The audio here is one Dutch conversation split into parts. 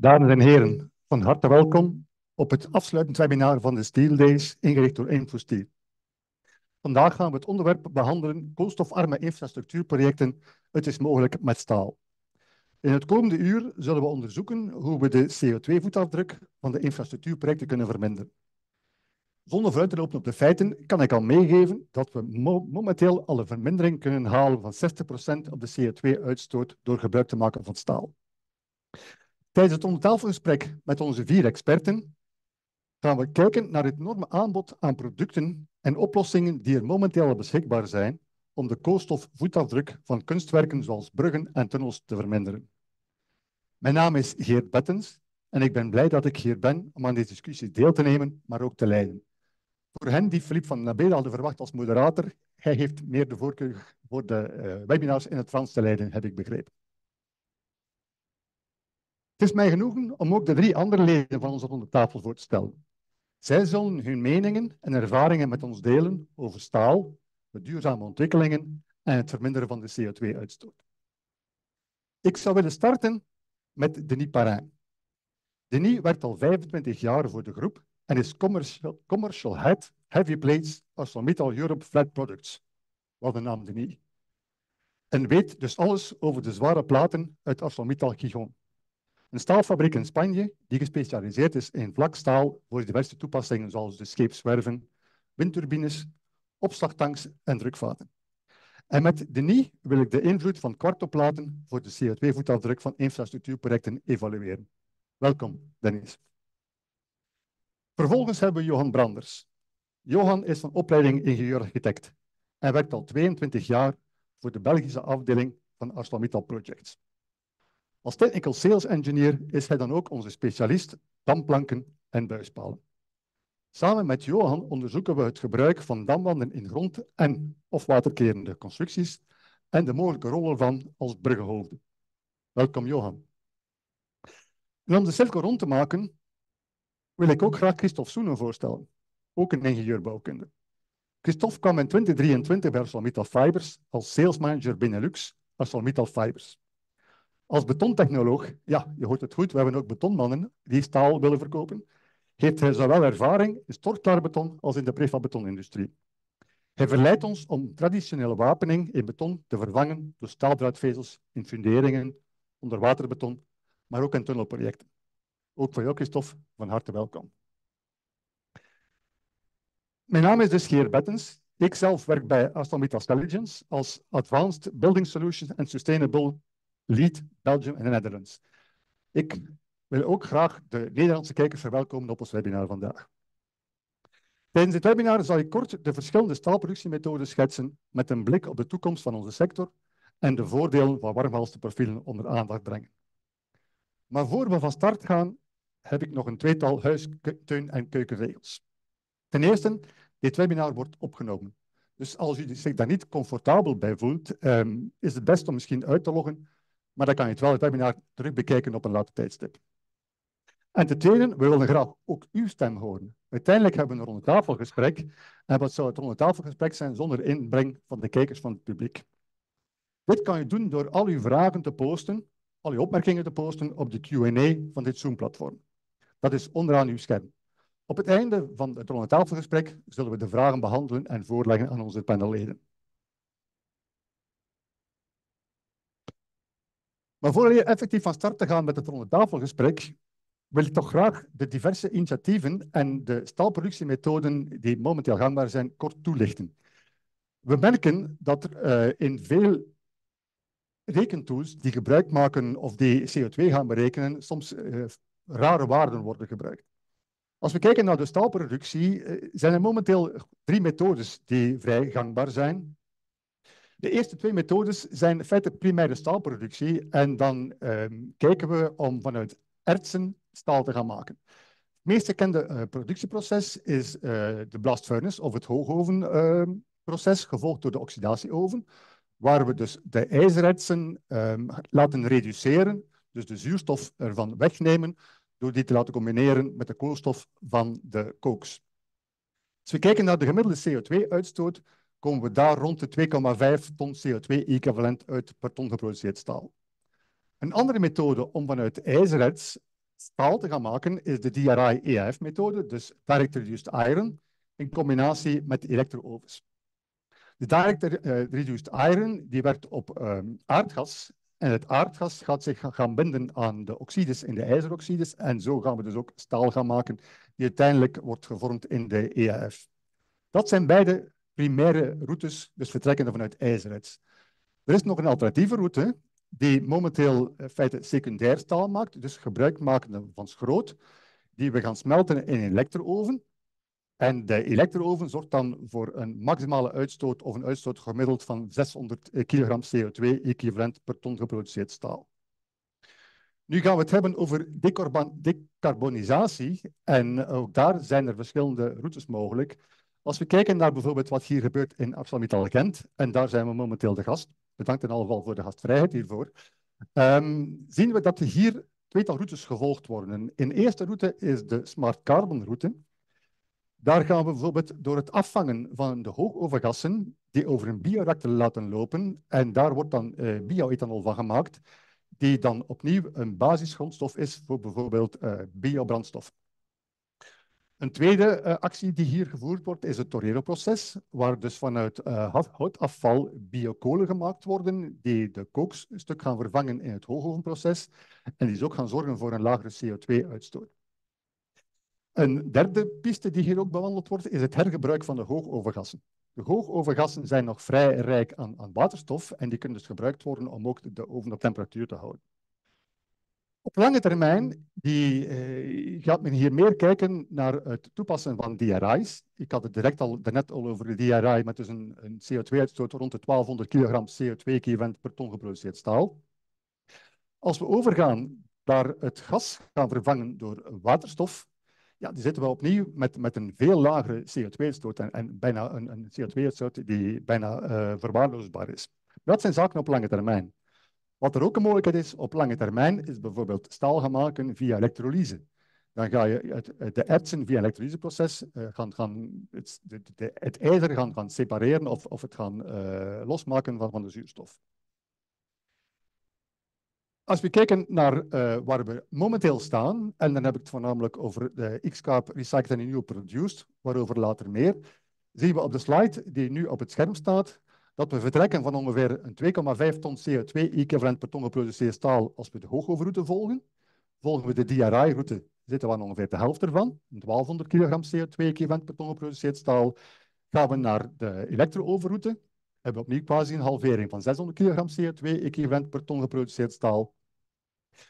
Dames en heren, van harte welkom op het afsluitend webinar van de Steel Days, ingericht door InfoSteel. Vandaag gaan we het onderwerp behandelen koolstofarme infrastructuurprojecten. Het is mogelijk met staal. In het komende uur zullen we onderzoeken hoe we de CO2-voetafdruk van de infrastructuurprojecten kunnen verminderen. Zonder vooruit te lopen op de feiten kan ik al meegeven dat we momenteel al een vermindering kunnen halen van 60% op de CO2-uitstoot door gebruik te maken van staal. Tijdens het ondertafelgesprek met onze vier experten gaan we kijken naar het enorme aanbod aan producten en oplossingen die er momenteel beschikbaar zijn om de koolstofvoetafdruk van kunstwerken zoals bruggen en tunnels te verminderen. Mijn naam is Geert Bettens en ik ben blij dat ik hier ben om aan deze discussie deel te nemen, maar ook te leiden. Voor hen die Philippe van Nabé hadden verwacht als moderator, hij heeft meer de voorkeur voor de uh, webinars in het Frans te leiden, heb ik begrepen. Het is mij genoegen om ook de drie andere leden van onze ronde tafel voor te stellen. Zij zullen hun meningen en ervaringen met ons delen over staal, de duurzame ontwikkelingen en het verminderen van de CO2-uitstoot. Ik zou willen starten met Denis Parrain. Denis werkt al 25 jaar voor de groep en is commercial, head heavy plates ArcelorMittal Europe Flat Products. Wat een naam, Denis. En weet dus alles over de zware platen uit ArcelorMittal Gijon. Een staalfabriek in Spanje die gespecialiseerd is in vlakstaal voor diverse toepassingen zoals de scheepswerven, windturbines, opslagtanks en drukvaten. En met Denis wil ik de invloed van kwartoplaten voor de CO2-voetafdruk van infrastructuurprojecten evalueren. Welkom, Dennis. Vervolgens hebben we Johan Branders. Johan is van opleiding ingenieur-architect en werkt al 22 jaar voor de Belgische afdeling van ArcelorMittal Projects. Als technical sales engineer is hij dan ook onze specialist damplanken en buispalen. Samen met Johan onderzoeken we het gebruik van damwanden in grond- en of waterkerende constructies en de mogelijke rol ervan als bruggenhoofden. Welkom Johan. Om de cirkel rond te maken, wil ik ook graag Christophe Soenen voorstellen, ook een ingenieurbouwkunde. Christophe kwam in 2023 bij ArcelorMittal Fibers als salesmanager Benelux ArcelorMittal Fibers. Als betontechnoloog, ja, je hoort het goed, we hebben ook betonmannen die staal willen verkopen, heeft hij zowel ervaring in stortklaar beton als in de prefab-betonindustrie. Hij verleidt ons om traditionele wapening in beton te vervangen door staaldraadvezels in funderingen, onderwaterbeton, maar ook in tunnelprojecten. Ook voor jou, Christophe, van harte welkom. Mijn naam is dus Geer Bettens. Ik zelf werk bij ArcelorMittal Intelligence als Advanced Building Solutions and Sustainable Lead Belgium en de Netherlands. Ik wil ook graag de Nederlandse kijkers verwelkomen op ons webinar vandaag. Tijdens dit webinar zal ik kort de verschillende staalproductiemethoden schetsen met een blik op de toekomst van onze sector en de voordelen van warmhalsteprofielen onder aandacht brengen. Maar voor we van start gaan, heb ik nog een tweetal huis-, en keukenregels. Ten eerste, dit webinar wordt opgenomen. Dus als u zich daar niet comfortabel bij voelt, um, is het best om misschien uit te loggen maar dan kan je het wel het webinar terug bekijken op een later tijdstip. En ten tweede, we willen graag ook uw stem horen. Uiteindelijk hebben we een rondetafelgesprek. En wat zou het rondetafelgesprek zijn zonder inbreng van de kijkers van het publiek? Dit kan je doen door al uw vragen te posten, al uw opmerkingen te posten op de Q&A van dit Zoom-platform. Dat is onderaan uw scherm. Op het einde van het rondetafelgesprek zullen we de vragen behandelen en voorleggen aan onze panelleden. Maar voor je effectief van start te gaan met het rondetafelgesprek, wil ik toch graag de diverse initiatieven en de staalproductiemethoden die momenteel gangbaar zijn, kort toelichten. We merken dat er uh, in veel rekentools die gebruik maken of die CO2 gaan berekenen, soms uh, rare waarden worden gebruikt. Als we kijken naar de staalproductie, uh, zijn er momenteel drie methodes die vrij gangbaar zijn. De eerste twee methodes zijn in feite primaire staalproductie en dan um, kijken we om vanuit ertsen staal te gaan maken. Het meest gekende uh, productieproces is uh, de blast furnace of het hoogovenproces, uh, gevolgd door de oxidatieoven, waar we dus de ijzerertsen um, laten reduceren, dus de zuurstof ervan wegnemen, door die te laten combineren met de koolstof van de kooks. Als we kijken naar de gemiddelde CO2-uitstoot, komen we daar rond de 2,5 ton CO2-equivalent uit per ton geproduceerd staal. Een andere methode om vanuit ijzererts staal te gaan maken, is de DRI-EAF-methode, dus Direct Reduced Iron, in combinatie met elektroovens. De Direct Reduced Iron die werkt op um, aardgas en het aardgas gaat zich gaan binden aan de oxides in de ijzeroxides en zo gaan we dus ook staal gaan maken die uiteindelijk wordt gevormd in de EAF. Dat zijn beide primaire routes, dus vertrekkende vanuit ijzererts. Er is nog een alternatieve route die momenteel in feite secundair staal maakt, dus gebruik maken van schroot, die we gaan smelten in een elektrooven. En de elektrooven zorgt dan voor een maximale uitstoot of een uitstoot gemiddeld van 600 kilogram CO2 equivalent per ton geproduceerd staal. Nu gaan we het hebben over decarbonisatie en ook daar zijn er verschillende routes mogelijk. Als we kijken naar bijvoorbeeld wat hier gebeurt in ArcelorMittal Gent, en daar zijn we momenteel de gast, bedankt in alle geval voor de gastvrijheid hiervoor, um, zien we dat er hier tweetal routes gevolgd worden. De eerste route is de Smart Carbon route. Daar gaan we bijvoorbeeld door het afvangen van de hoogovergassen die over een bioreactor laten lopen en daar wordt dan uh, bioethanol van gemaakt, die dan opnieuw een basisgrondstof is voor bijvoorbeeld uh, biobrandstof. Een tweede uh, actie die hier gevoerd wordt is het Torero-proces, waar dus vanuit uh, houtafval biokolen gemaakt worden, die de kookstuk gaan vervangen in het hoogovenproces en die dus ook gaan zorgen voor een lagere CO2-uitstoot. Een derde piste die hier ook bewandeld wordt, is het hergebruik van de hoogovergassen. De hoogovergassen zijn nog vrij rijk aan, aan waterstof en die kunnen dus gebruikt worden om ook de oven op temperatuur te houden. Op lange termijn die, eh, gaat men hier meer kijken naar het toepassen van DRI's. Ik had het direct al, net al over de DRI met dus een, een CO2-uitstoot rond de 1200 kilogram CO2-equivalent per ton geproduceerd staal. Als we overgaan naar het gas gaan vervangen door waterstof, ja, die zitten we opnieuw met, met een veel lagere CO2-uitstoot en, bijna een, een CO2-uitstoot die bijna uh, verwaarloosbaar is. Dat zijn zaken op lange termijn. Wat er ook een mogelijkheid is op lange termijn, is bijvoorbeeld staal gaan maken via elektrolyse. Dan ga je het, de ertsen via elektrolyseproces uh, gaan, gaan het, de, het, ijzer gaan, gaan separeren of, of het gaan uh, losmaken van, de zuurstof. Als we kijken naar uh, waar we momenteel staan, en dan heb ik het voornamelijk over de X-Carb Recycled and Renewable Produced, waarover later meer, zien we op de slide die nu op het scherm staat, dat we vertrekken van ongeveer een 2,5 ton CO2-equivalent per ton geproduceerd staal als we de hoogoverroute volgen. Volgen we de DRI-route, zitten we aan ongeveer de helft ervan, 1200 kilogram CO2-equivalent per ton geproduceerd staal. Gaan we naar de elektro-overroute, hebben we opnieuw quasi een halvering van 600 kilogram CO2-equivalent per ton geproduceerd staal.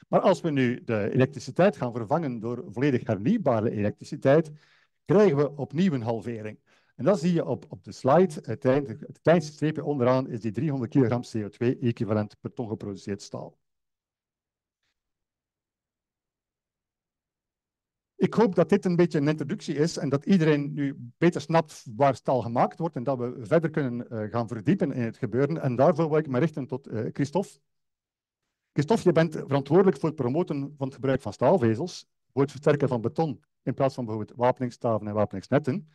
Maar als we nu de elektriciteit gaan vervangen door volledig hernieuwbare elektriciteit, krijgen we opnieuw een halvering. En dat zie je op, op de slide. Uiteindelijk, het kleinste streepje onderaan is die 300 kilogram CO2 equivalent per ton geproduceerd staal. Ik hoop dat dit een beetje een introductie is en dat iedereen nu beter snapt waar staal gemaakt wordt en dat we verder kunnen uh, gaan verdiepen in het gebeuren. En daarvoor wil ik me richten tot uh, Christophe. Christophe, je bent verantwoordelijk voor het promoten van het gebruik van staalvezels, voor het versterken van beton in plaats van bijvoorbeeld wapeningsstaven en wapeningsnetten.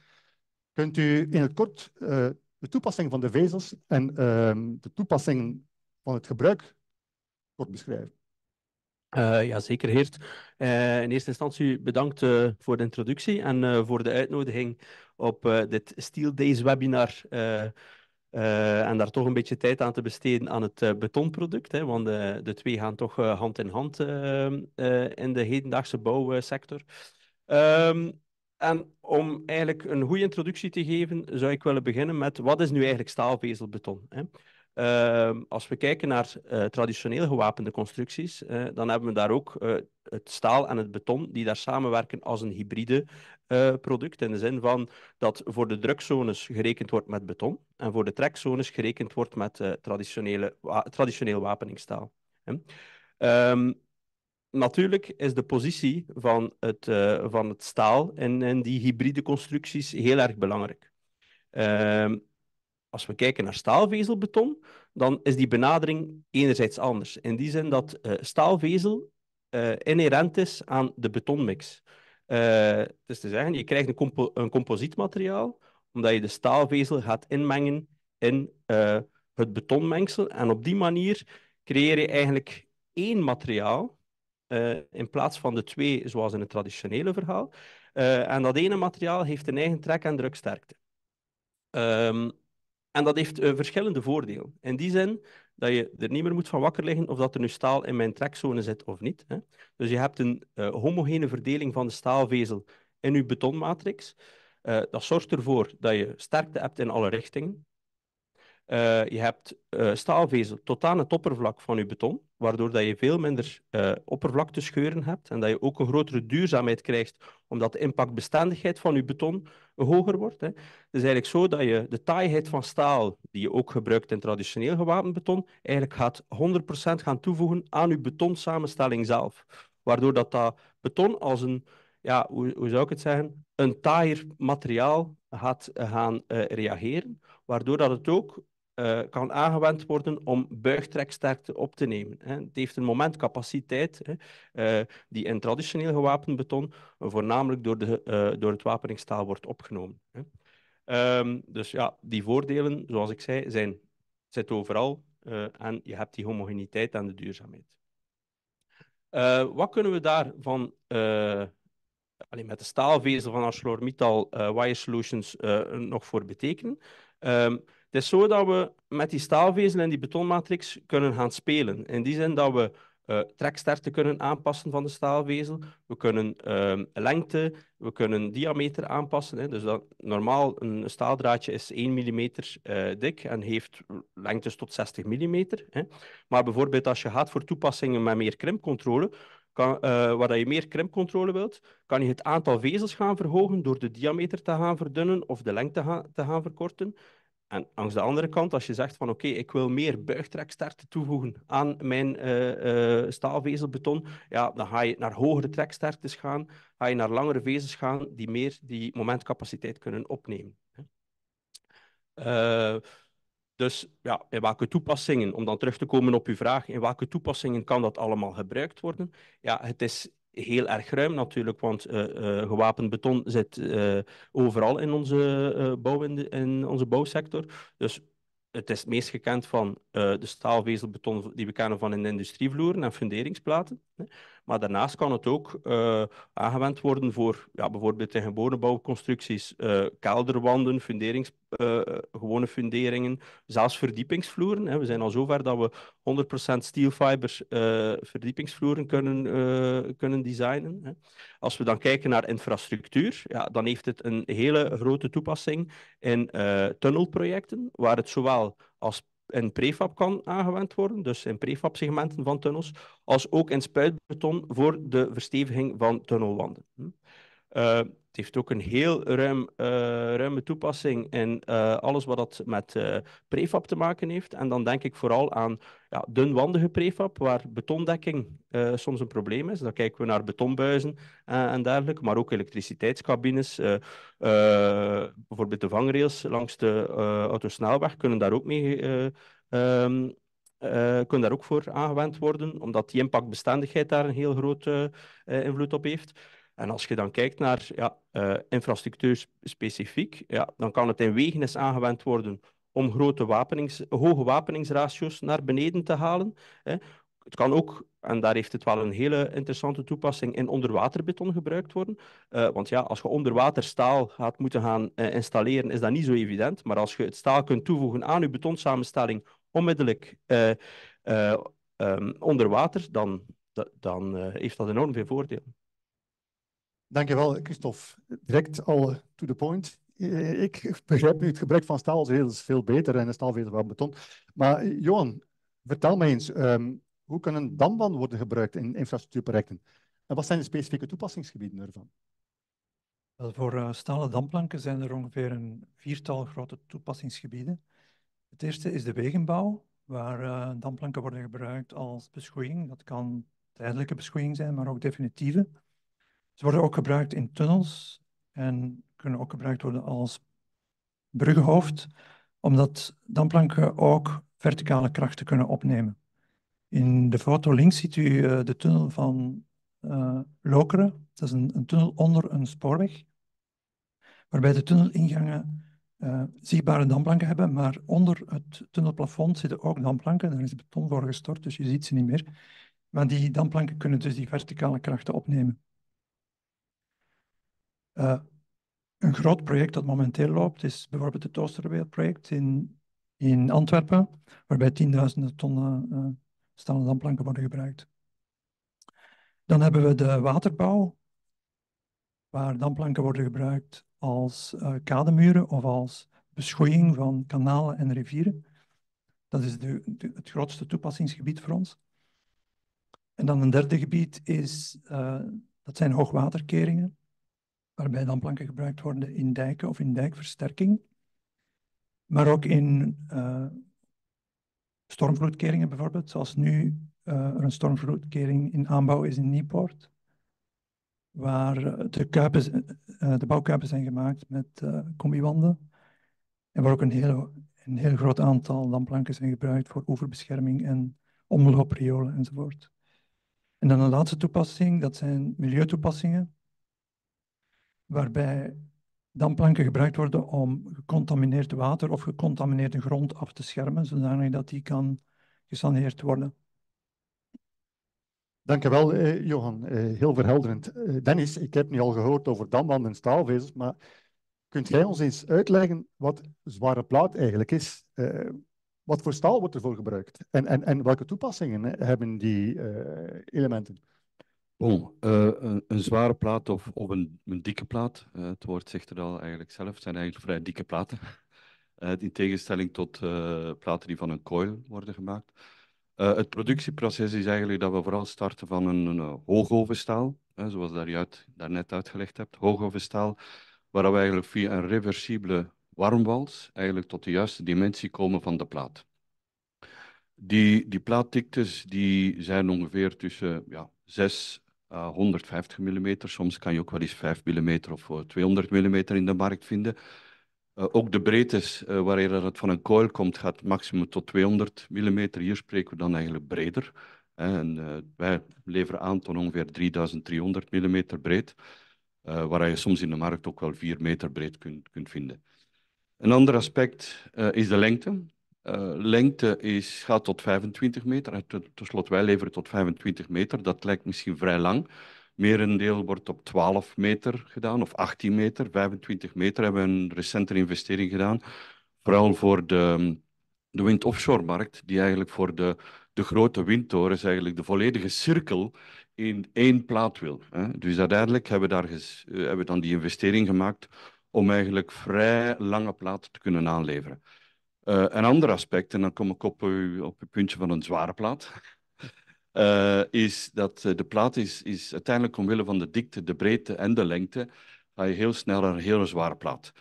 Kunt u in het kort uh, de toepassing van de vezels en uh, de toepassing van het gebruik kort beschrijven? Uh, ja, zeker, Heert. Uh, in eerste instantie bedankt voor de introductie en voor de uitnodiging op dit Steel Days webinar. en daar toch een beetje tijd aan te besteden aan het betonproduct. Hè, want de twee gaan toch hand in hand in de hedendaagse bouwsector. Um, en om eigenlijk een goede introductie te geven, zou ik willen beginnen met wat is nu eigenlijk staalvezelbeton? Hè? Uh, als we kijken naar uh, traditioneel gewapende constructies, uh, dan hebben we daar ook uh, het staal en het beton die daar samenwerken als een hybride product. In de zin van dat voor de drukzones gerekend wordt met beton en voor de trekzones gerekend wordt met traditionele traditioneel wapeningstaal. Um, natuurlijk is de positie van het, uh, van het staal in, in, die hybride constructies heel erg belangrijk. Uh, als we kijken naar staalvezelbeton, dan is die benadering enerzijds anders. In die zin dat uh, staalvezel uh, inherent is aan de betonmix. dus te zeggen, je krijgt een, compo een composietmateriaal, omdat je de staalvezel gaat inmengen in het betonmengsel. En op die manier creëer je eigenlijk één materiaal in plaats van de twee zoals in het traditionele verhaal. en dat ene materiaal heeft een eigen trek- en druksterkte. Um, en dat heeft verschillende voordelen. In die zin dat je er niet meer moet van wakker liggen of dat er nu staal in mijn trekzone zit of niet. Hè. Dus je hebt een homogene verdeling van de staalvezel in je betonmatrix. dat zorgt ervoor dat je sterkte hebt in alle richtingen. Uh, je hebt uh, staalvezel tot aan het oppervlak van je beton, waardoor dat je veel minder uh, oppervlaktescheuren hebt en dat je ook een grotere duurzaamheid krijgt, omdat de impactbestendigheid van je beton hoger wordt. Hè. Het is eigenlijk zo dat je de taaiheid van staal, die je ook gebruikt in traditioneel gewapend beton, eigenlijk gaat 100% gaan toevoegen aan je betonsamenstelling zelf. Waardoor dat, dat beton als een, ja, hoe, hoe zou ik het zeggen, een taaier materiaal gaat gaan reageren, waardoor dat het ook uh, kan aangewend worden om buigtreksterkte op te nemen. Hè. Het heeft een momentcapaciteit hè, uh, die in traditioneel gewapend beton voornamelijk door, de, uh, door het wapeningstaal wordt opgenomen. Hè. Um, dus ja, die voordelen, zoals ik zei, zijn, zitten overal en je hebt die homogeniteit en de duurzaamheid. wat kunnen we daarvan alleen met de staalvezel van ArcelorMittal Wire Solutions nog voor betekenen? Um, het is zo dat we met die staalvezel en die betonmatrix kunnen gaan spelen. In die zin dat we uh, treksterkte kunnen aanpassen van de staalvezel. We kunnen uh, lengte, we kunnen diameter aanpassen. Hè. Dus dat, normaal een staaldraadje is 1 mm uh, dik en heeft lengtes tot 60 mm. Hè. Maar bijvoorbeeld als je gaat voor toepassingen met meer krimpcontrole, kan, uh, waar je meer krimpcontrole wilt, kan je het aantal vezels gaan verhogen door de diameter te gaan verdunnen of de lengte te gaan verkorten. En langs de andere kant, als je zegt van oké, ik wil meer buigtreksterkte toevoegen aan mijn uh, uh, staalvezelbeton, ja, dan ga je naar hogere treksterktes gaan, ga je naar langere vezels gaan die meer die momentcapaciteit kunnen opnemen. Uh, dus ja, in welke toepassingen, om dan terug te komen op uw vraag, in welke toepassingen kan dat allemaal gebruikt worden? Ja, het is heel erg ruim natuurlijk, want uh, uh, gewapend beton zit uh, overal in onze, bouw in, in onze bouwsector. Dus het is het meest gekend van de staalvezelbeton die we kennen van in industrievloeren en funderingsplaten. Maar daarnaast kan het ook uh, aangewend worden voor ja, bijvoorbeeld in gewone bouwconstructies, uh, kelderwanden, funderings, uh, gewone funderingen, zelfs verdiepingsvloeren. Hè. We zijn al zover dat we 100% steelfiber verdiepingsvloeren kunnen, kunnen designen. Hè. Als we dan kijken naar infrastructuur, ja, dan heeft het een hele grote toepassing in tunnelprojecten, waar het zowel als in prefab kan aangewend worden, dus in prefab segmenten van tunnels, als ook in spuitbeton voor de versteviging van tunnelwanden. Uh, het heeft ook een heel ruim, uh, ruime toepassing in uh, alles wat dat met uh, prefab te maken heeft. En dan denk ik vooral aan ja, dunwandige prefab, waar betondekking soms een probleem is. Dan kijken we naar betonbuizen en dergelijke, maar ook elektriciteitscabines. bijvoorbeeld de vangrails langs de autosnelweg kunnen daar ook mee uh, kunnen daar ook voor aangewend worden, omdat die impactbestendigheid daar een heel grote invloed op heeft. En als je dan kijkt naar ja, uh, infrastructuur specifiek, ja, dan kan het in wegenis aangewend worden om grote wapenings, hoge wapeningsratio's naar beneden te halen. Hè. Het kan ook, en daar heeft het wel een hele interessante toepassing, in onderwaterbeton gebruikt worden. Uh, want ja, als je onderwater staal gaat moeten gaan uh, installeren, is dat niet zo evident. Maar als je het staal kunt toevoegen aan je betonsamenstelling onmiddellijk um, onder water, dan, dan heeft dat enorm veel voordelen. Dankjewel, Christophe. Direct al to the point. Ik begrijp nu het gebruik van staal heel veel beter en staalvezel van beton. Maar Johan, vertel mij eens, um, hoe kunnen damwanden worden gebruikt in infrastructuurprojecten? En wat zijn de specifieke toepassingsgebieden ervan? Wel, voor stalen damplanken zijn er ongeveer een viertal grote toepassingsgebieden. Het eerste is de wegenbouw, waar damplanken worden gebruikt als beschoeiing. Dat kan tijdelijke beschoeiing zijn, maar ook definitieve. Ze worden ook gebruikt in tunnels en kunnen ook gebruikt worden als bruggenhoofd, omdat damplanken ook verticale krachten kunnen opnemen. In de foto links ziet u uh, de tunnel van uh, Lokeren. Dat is een, een, tunnel onder een spoorweg, waarbij de tunnelingangen uh, zichtbare damplanken hebben, maar onder het tunnelplafond zitten ook damplanken. Daar is beton voor gestort, dus je ziet ze niet meer. Maar die damplanken kunnen dus die verticale krachten opnemen. Uh, een groot project dat momenteel loopt is bijvoorbeeld het Oosterwereldproject in, in Antwerpen, waarbij tienduizenden tonnen uh, stalen damplanken worden gebruikt. Dan hebben we de waterbouw, waar damplanken worden gebruikt als uh, kademuren of als beschoeiing van kanalen en rivieren. Dat is de, het grootste toepassingsgebied voor ons. En dan een derde gebied is, dat zijn hoogwaterkeringen, waarbij damplanken gebruikt worden in dijken of in dijkversterking. Maar ook in uh, stormvloedkeringen bijvoorbeeld, zoals nu uh, er een stormvloedkering in aanbouw is in Nieuwpoort, waar de, kuipen, de bouwkuipen zijn gemaakt met combiwanden en waar ook een heel, een heel groot aantal damplanken zijn gebruikt voor oeverbescherming en omloopriolen enzovoort. En dan een laatste toepassing, dat zijn milieutoepassingen, waarbij damplanken gebruikt worden om gecontamineerd water of gecontamineerde grond af te schermen, zodat die kan gesaneerd worden. Dankjewel, eh, Johan. Eh, heel verhelderend. Eh, Dennis, ik heb nu al gehoord over damwanden en staalvezels, maar kunt jij ons eens uitleggen wat zware plaat eigenlijk is? Uh, wat voor staal wordt ervoor gebruikt? En, en, en welke toepassingen hebben die uh, elementen? Uh, een, zware plaat of, of een, een dikke plaat, uh, het woord zegt het al eigenlijk zelf, zijn eigenlijk vrij dikke platen. in tegenstelling tot platen die van een coil worden gemaakt. het productieproces is eigenlijk dat we vooral starten van een, een hoogovenstaal, zoals daar daarnet uitgelegd hebt, hoogovenstaal, waar we eigenlijk via een reversibele warmwals eigenlijk tot de juiste dimensie komen van de plaat. Die, die plaatdiktes die zijn ongeveer tussen ja, 6 uh, 150 mm. Soms kan je ook wel eens 5 mm of 200 mm in de markt vinden. Uh, ook de breedtes, uh, wanneer het van een coil komt, gaat maximum tot 200 mm. Hier spreken we dan eigenlijk breder. En, wij leveren aan tot ongeveer 3300 mm breed, waar je soms in de markt ook wel 4 meter breed kunt, kunt vinden. Een ander aspect is de lengte. Uh, lengte is, gaat tot 25 meter. Ten slotte, wij leveren tot 25 meter. Dat lijkt misschien vrij lang. Merendeel wordt op 12 meter gedaan, of 18 meter. 25 meter hebben we een recente investering gedaan. Vooral voor de, de wind-offshore-markt, die eigenlijk voor de, de grote windtorens eigenlijk de volledige cirkel in één plaat wil. Hè. Dus uiteindelijk hebben we, daar uh, hebben we dan die investering gemaakt om eigenlijk vrij lange platen te kunnen aanleveren. Uh, een ander aspect, en dan kom ik op, u, op het puntje van een zware plaat, uh, is dat uh, de plaat is, is uiteindelijk omwille van de dikte, de breedte en de lengte, ga je heel snel een hele zware plaat.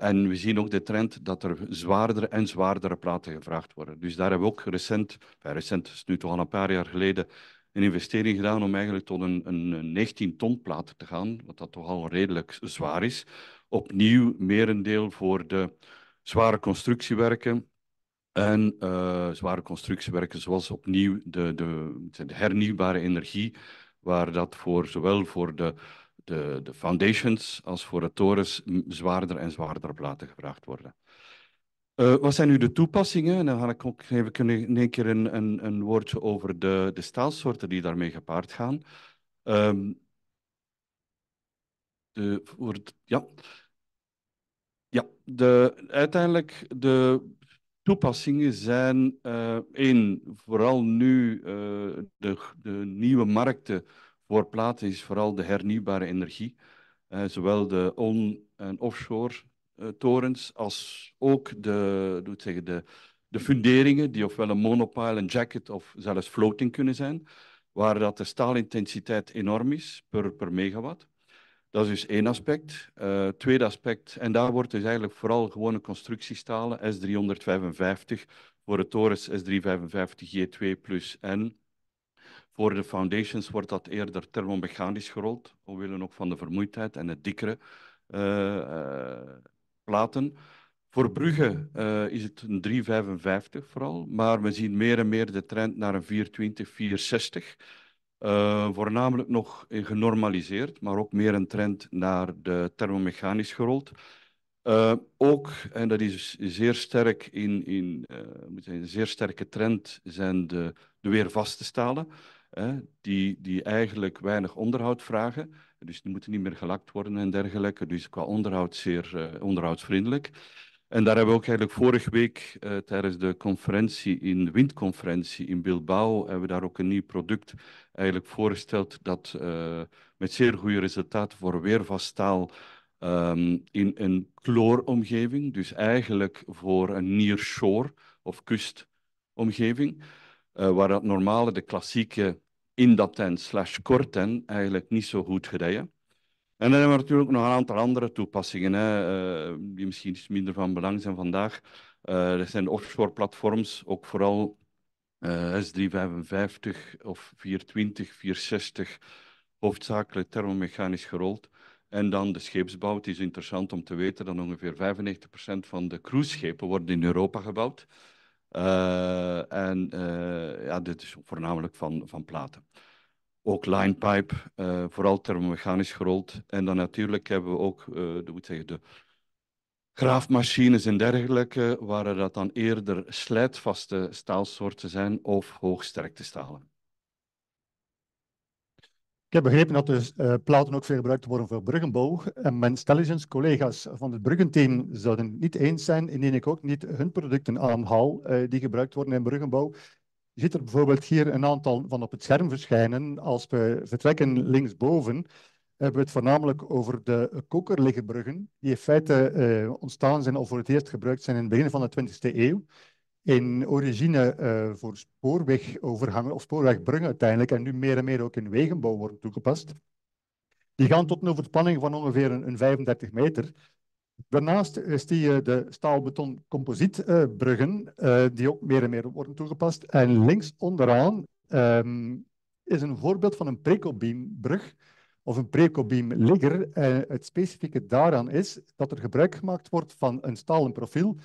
en we zien ook de trend dat er zwaardere en zwaardere platen gevraagd worden. Dus daar hebben we ook recent, enfin recent is nu toch al een paar jaar geleden, een investering gedaan om eigenlijk tot een, een 19 ton plaat te gaan, wat dat toch al redelijk zwaar is opnieuw merendeel voor de zware constructiewerken. En uh, zware constructiewerken zoals opnieuw de, de, de, hernieuwbare energie, waar dat voor zowel voor de, de, de foundations als voor de torens zwaarder en zwaarder platen gevraagd worden. Uh, wat zijn nu de toepassingen? En dan ga ik ook even in één keer een, een, een woordje over de, de staalsoorten die daarmee gepaard gaan. Um, de, voor ja. De, uiteindelijk de toepassingen zijn uh, één, vooral nu uh, de, de nieuwe markten voor platen is vooral de hernieuwbare energie. Uh, zowel de on- en offshore torens als ook de, doe zeggen, de, de funderingen die ofwel een monopile, een jacket of zelfs floating kunnen zijn, waar dat de staalintensiteit enorm is per, per megawatt. Dat is dus één aspect. Uh, tweede aspect, en daar wordt dus eigenlijk vooral gewone constructiestalen, S355, voor de torens S355 G2 plus. Voor de foundations wordt dat eerder thermomechanisch gerold, omwille ook van de vermoeidheid en het dikkere uh, uh, platen. Voor bruggen is het een 355 vooral, maar we zien meer en meer de trend naar een 420, 460. Uh, voornamelijk nog genormaliseerd, maar ook meer een trend naar de thermomechanisch gerold. Uh, ook, en dat is zeer sterk in, in uh, moet een zeer sterke trend, zijn de, de weervaste stalen. die, die eigenlijk weinig onderhoud vragen. Dus die moeten niet meer gelakt worden en dergelijke. Dus qua onderhoud zeer onderhoudsvriendelijk. En daar hebben we ook eigenlijk vorige week uh, tijdens de conferentie, in windconferentie in Bilbao, hebben we daar ook een nieuw product eigenlijk voorgesteld dat uh, met zeer goede resultaten voor weervast staal um, in een chlooromgeving, dus eigenlijk voor een nearshore of kustomgeving, uh, waar dat normale, de klassieke indaten slash korten eigenlijk niet zo goed gedijen. En dan hebben we natuurlijk nog een aantal andere toepassingen, hè, uh, die misschien iets minder van belang zijn vandaag. Uh, dat zijn offshore platforms, ook vooral uh, S355 of 420, 460, hoofdzakelijk thermomechanisch gerold. En dan de scheepsbouw. Het is interessant om te weten dat ongeveer 95% van de cruiseschepen worden in Europa gebouwd. En ja, dit is voornamelijk van, van platen. Ook linepipe, uh, vooral thermomechanisch gerold. En dan natuurlijk hebben we ook de, moet zeggen, de graafmachines en dergelijke, waar dat dan eerder slijtvaste staalsoorten zijn of hoogsterkte stalen. Ik heb begrepen dat dus uh, platen ook veel gebruikt worden voor bruggenbouw. En mijn Stelligens collega's van het bruggenteam zouden het niet eens zijn indien ik ook niet hun producten aanhaal uh, die gebruikt worden in bruggenbouw. Je ziet er bijvoorbeeld hier een aantal van op het scherm verschijnen. Als we vertrekken linksboven, hebben we het voornamelijk over de kokerliggenbruggen, die in feite uh, ontstaan zijn of voor het eerst gebruikt zijn in het begin van de 20e eeuw in origine uh, voor spoorwegovergangen of spoorwegbruggen uiteindelijk en nu meer en meer ook in wegenbouw worden toegepast. Die gaan tot een overspanning van ongeveer een 35 meter. Daarnaast is die uh, de staalbeton composietbruggen, uh, die ook meer en meer worden toegepast. En links onderaan um, is een voorbeeld van een precobeambrug of een precobeamligger. het specifieke daaraan is dat er gebruik gemaakt wordt van een stalen profiel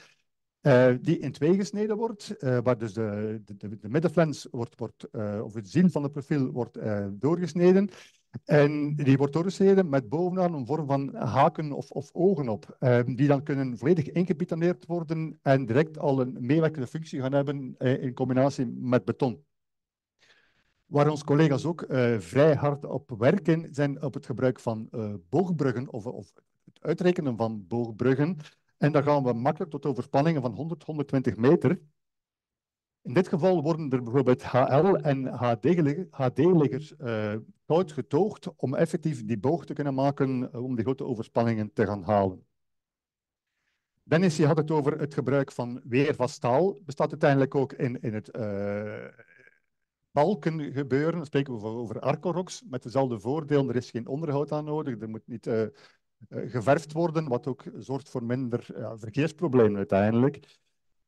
die in twee gesneden wordt, waar dus de, de, de middenflens wordt, wordt of het ziel van het profiel wordt doorgesneden. En die wordt doorgesneden met bovenaan een vorm van haken of, of ogen op, die dan kunnen volledig ingepitaneerd worden en direct al een meewerkende functie gaan hebben in combinatie met beton. Waar onze collega's ook vrij hard op werken, zijn op het gebruik van boogbruggen of, of het uitrekenen van boogbruggen. En dan gaan we makkelijk tot overspanningen van 100, 120 meter. In dit geval worden er bijvoorbeeld HL en HD-liggers uh, koud getoogd om effectief die boog te kunnen maken uh, om die grote overspanningen te gaan halen. Dennis, je had het over het gebruik van weervast staal. Bestaat uiteindelijk ook in, in het uh, balken gebeuren. Dan spreken we over, Arcorox met dezelfde voordeel. Er is geen onderhoud aan nodig. Er moet niet uh, geverfd worden, wat ook zorgt voor minder verkeersproblemen uiteindelijk.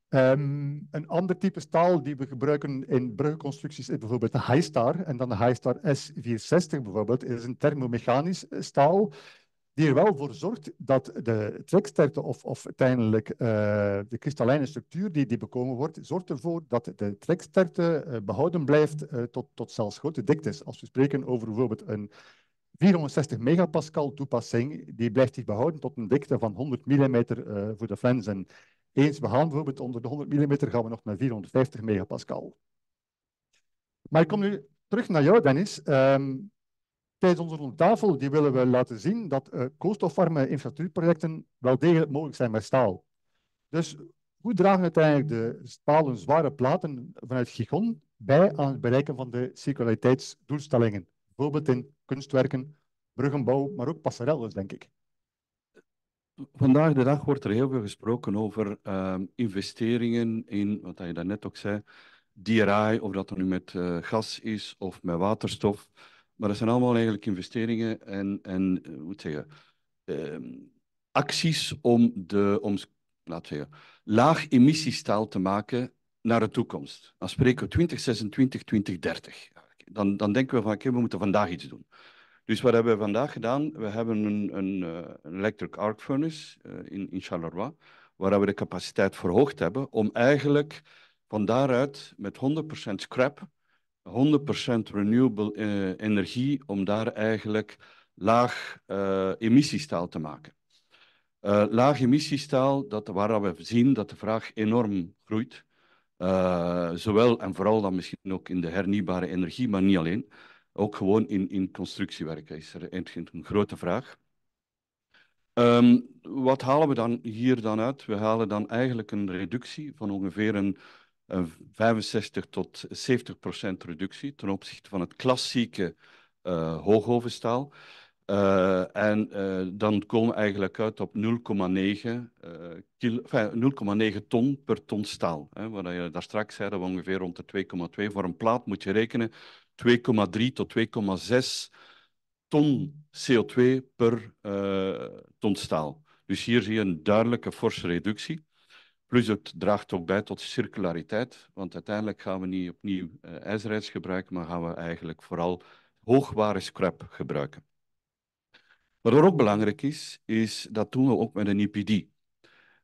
Um, een ander type staal die we gebruiken in bruggenconstructies is bijvoorbeeld de Highstar. En dan de Highstar S460 bijvoorbeeld is een thermomechanisch staal die er wel voor zorgt dat de treksterkte of, of uiteindelijk uh, de kristallijne structuur die, die bekomen wordt, zorgt ervoor dat de treksterkte uh, behouden blijft uh, tot, tot zelfs grote diktes. Als we spreken over bijvoorbeeld een 460 megapascal toepassing, die blijft zich behouden tot een dikte van 100 mm voor de fans. En eens we gaan bijvoorbeeld onder de 100 mm, gaan we nog naar 450 megapascal. Maar ik kom nu terug naar jou, Dennis. Um, tijdens onze rondtafel die willen we laten zien dat uh, koolstofarme infrastructuurprojecten wel degelijk mogelijk zijn met staal. Dus hoe dragen uiteindelijk de stalen zware platen vanuit Gigon bij aan het bereiken van de circulariteitsdoelstellingen? Bijvoorbeeld in kunstwerken, bruggenbouw, maar ook passerelles, denk ik. Vandaag de dag wordt er heel veel gesproken over uh, investeringen in, wat je daarnet ook zei, DRI, of dat er nu met uh, gas is of met waterstof. Maar dat zijn allemaal eigenlijk investeringen en, en uh, hoe zeggen, uh, acties om, de, om laten zeggen, laag emissiestaal te maken naar de toekomst. Dan spreken we 2026, 2030 dan, dan denken we van oké, we moeten vandaag iets doen. Dus wat hebben we vandaag gedaan? We hebben een, een, uh, een electric arc furnace uh, in, in Charleroi, waar we de capaciteit verhoogd hebben om eigenlijk van daaruit met 100% scrap, 100% renewable uh, energie, om daar eigenlijk laag emissiestaal te maken. laag emissiestaal, dat, waar we zien dat de vraag enorm groeit. Uh, zowel en vooral dan misschien ook in de hernieuwbare energie, maar niet alleen. Ook gewoon in, in constructiewerken is er een grote vraag. Um, wat halen we dan hier dan uit? We halen dan eigenlijk een reductie van ongeveer een, een 65 tot 70 procent reductie ten opzichte van het klassieke uh, hoogovenstaal. Uh, en uh, dan komen we eigenlijk uit op 0,9 ton per ton staal. Hè, je daar straks zei dat we ongeveer rond de 2,2 voor een plaat moet je rekenen 2,3 tot 2,6 ton CO2 per uh, ton staal. Dus hier zie je een duidelijke forse reductie. Plus het draagt ook bij tot circulariteit, want uiteindelijk gaan we niet opnieuw uh, gebruiken, maar gaan we eigenlijk vooral hoogwaarde scrap gebruiken. Wat ook belangrijk is, is dat doen we ook met een IPD. Uh,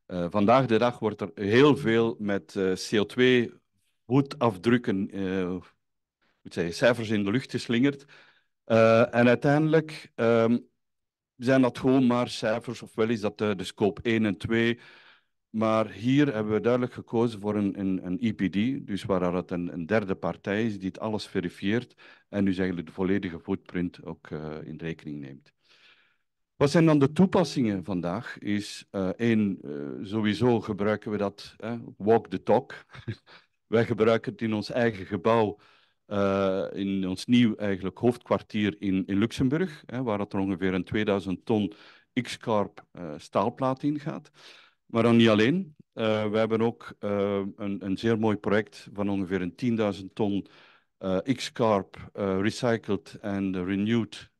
eh, vandaag de dag wordt er heel veel met uh, CO2-voetafdrukken, uh, cijfers in de lucht geslingerd. Uh, en uiteindelijk um, zijn dat gewoon maar cijfers, ofwel is dat de, scope 1 en 2. Maar hier hebben we duidelijk gekozen voor een, een, een EPD, dus waar het een, een, derde partij is die het alles verifieert en dus eigenlijk de volledige footprint ook uh, in rekening neemt. Wat zijn dan de toepassingen vandaag? Is uh, één, sowieso gebruiken we dat, walk the talk. Wij gebruiken het in ons eigen gebouw uh, in ons nieuw eigenlijk hoofdkwartier in, in Luxemburg, hè, waar er ongeveer een 2000 ton X-Carp uh, staalplaat in gaat. Maar dan niet alleen. Uh, we hebben ook een, een, zeer mooi project van ongeveer een 10.000 ton X-Carp recycled en renewed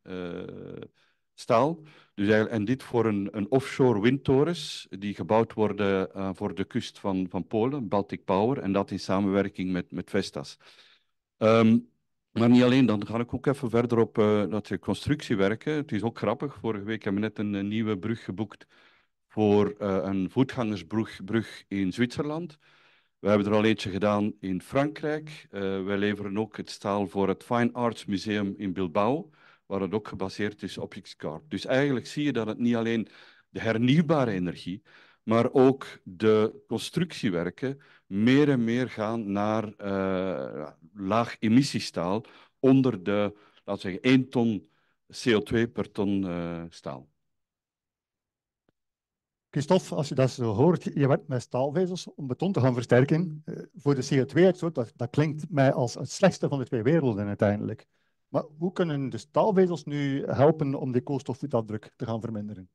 staal. Dus en dit voor een, een offshore windtorens die gebouwd worden voor de kust van, van Polen, Baltic Power, en dat in samenwerking met, met Vestas. Um, maar niet alleen, dan ga ik ook even verder op uh, dat constructiewerken. Het is ook grappig. Vorige week hebben we net een, nieuwe brug geboekt voor uh, een voetgangersbrug in Zwitserland. We hebben er al eentje gedaan in Frankrijk. Uh, wij leveren ook het staal voor het Fine Arts Museum in Bilbao, waar het ook gebaseerd is op X-Carp. Dus eigenlijk zie je dat het niet alleen de hernieuwbare energie, maar ook de constructiewerken meer en meer gaan naar uh, laag emissiestaal onder de, laten we zeggen, 1 ton CO2 per ton uh, staal. Christophe, als je dat zo hoort, je werkt met staalvezels om beton te gaan versterken. Uh, voor de CO2-uitstoot, dat, dat klinkt mij als het slechtste van de twee werelden uiteindelijk. Maar hoe kunnen de staalvezels nu helpen om die koolstofvoetafdruk te gaan verminderen?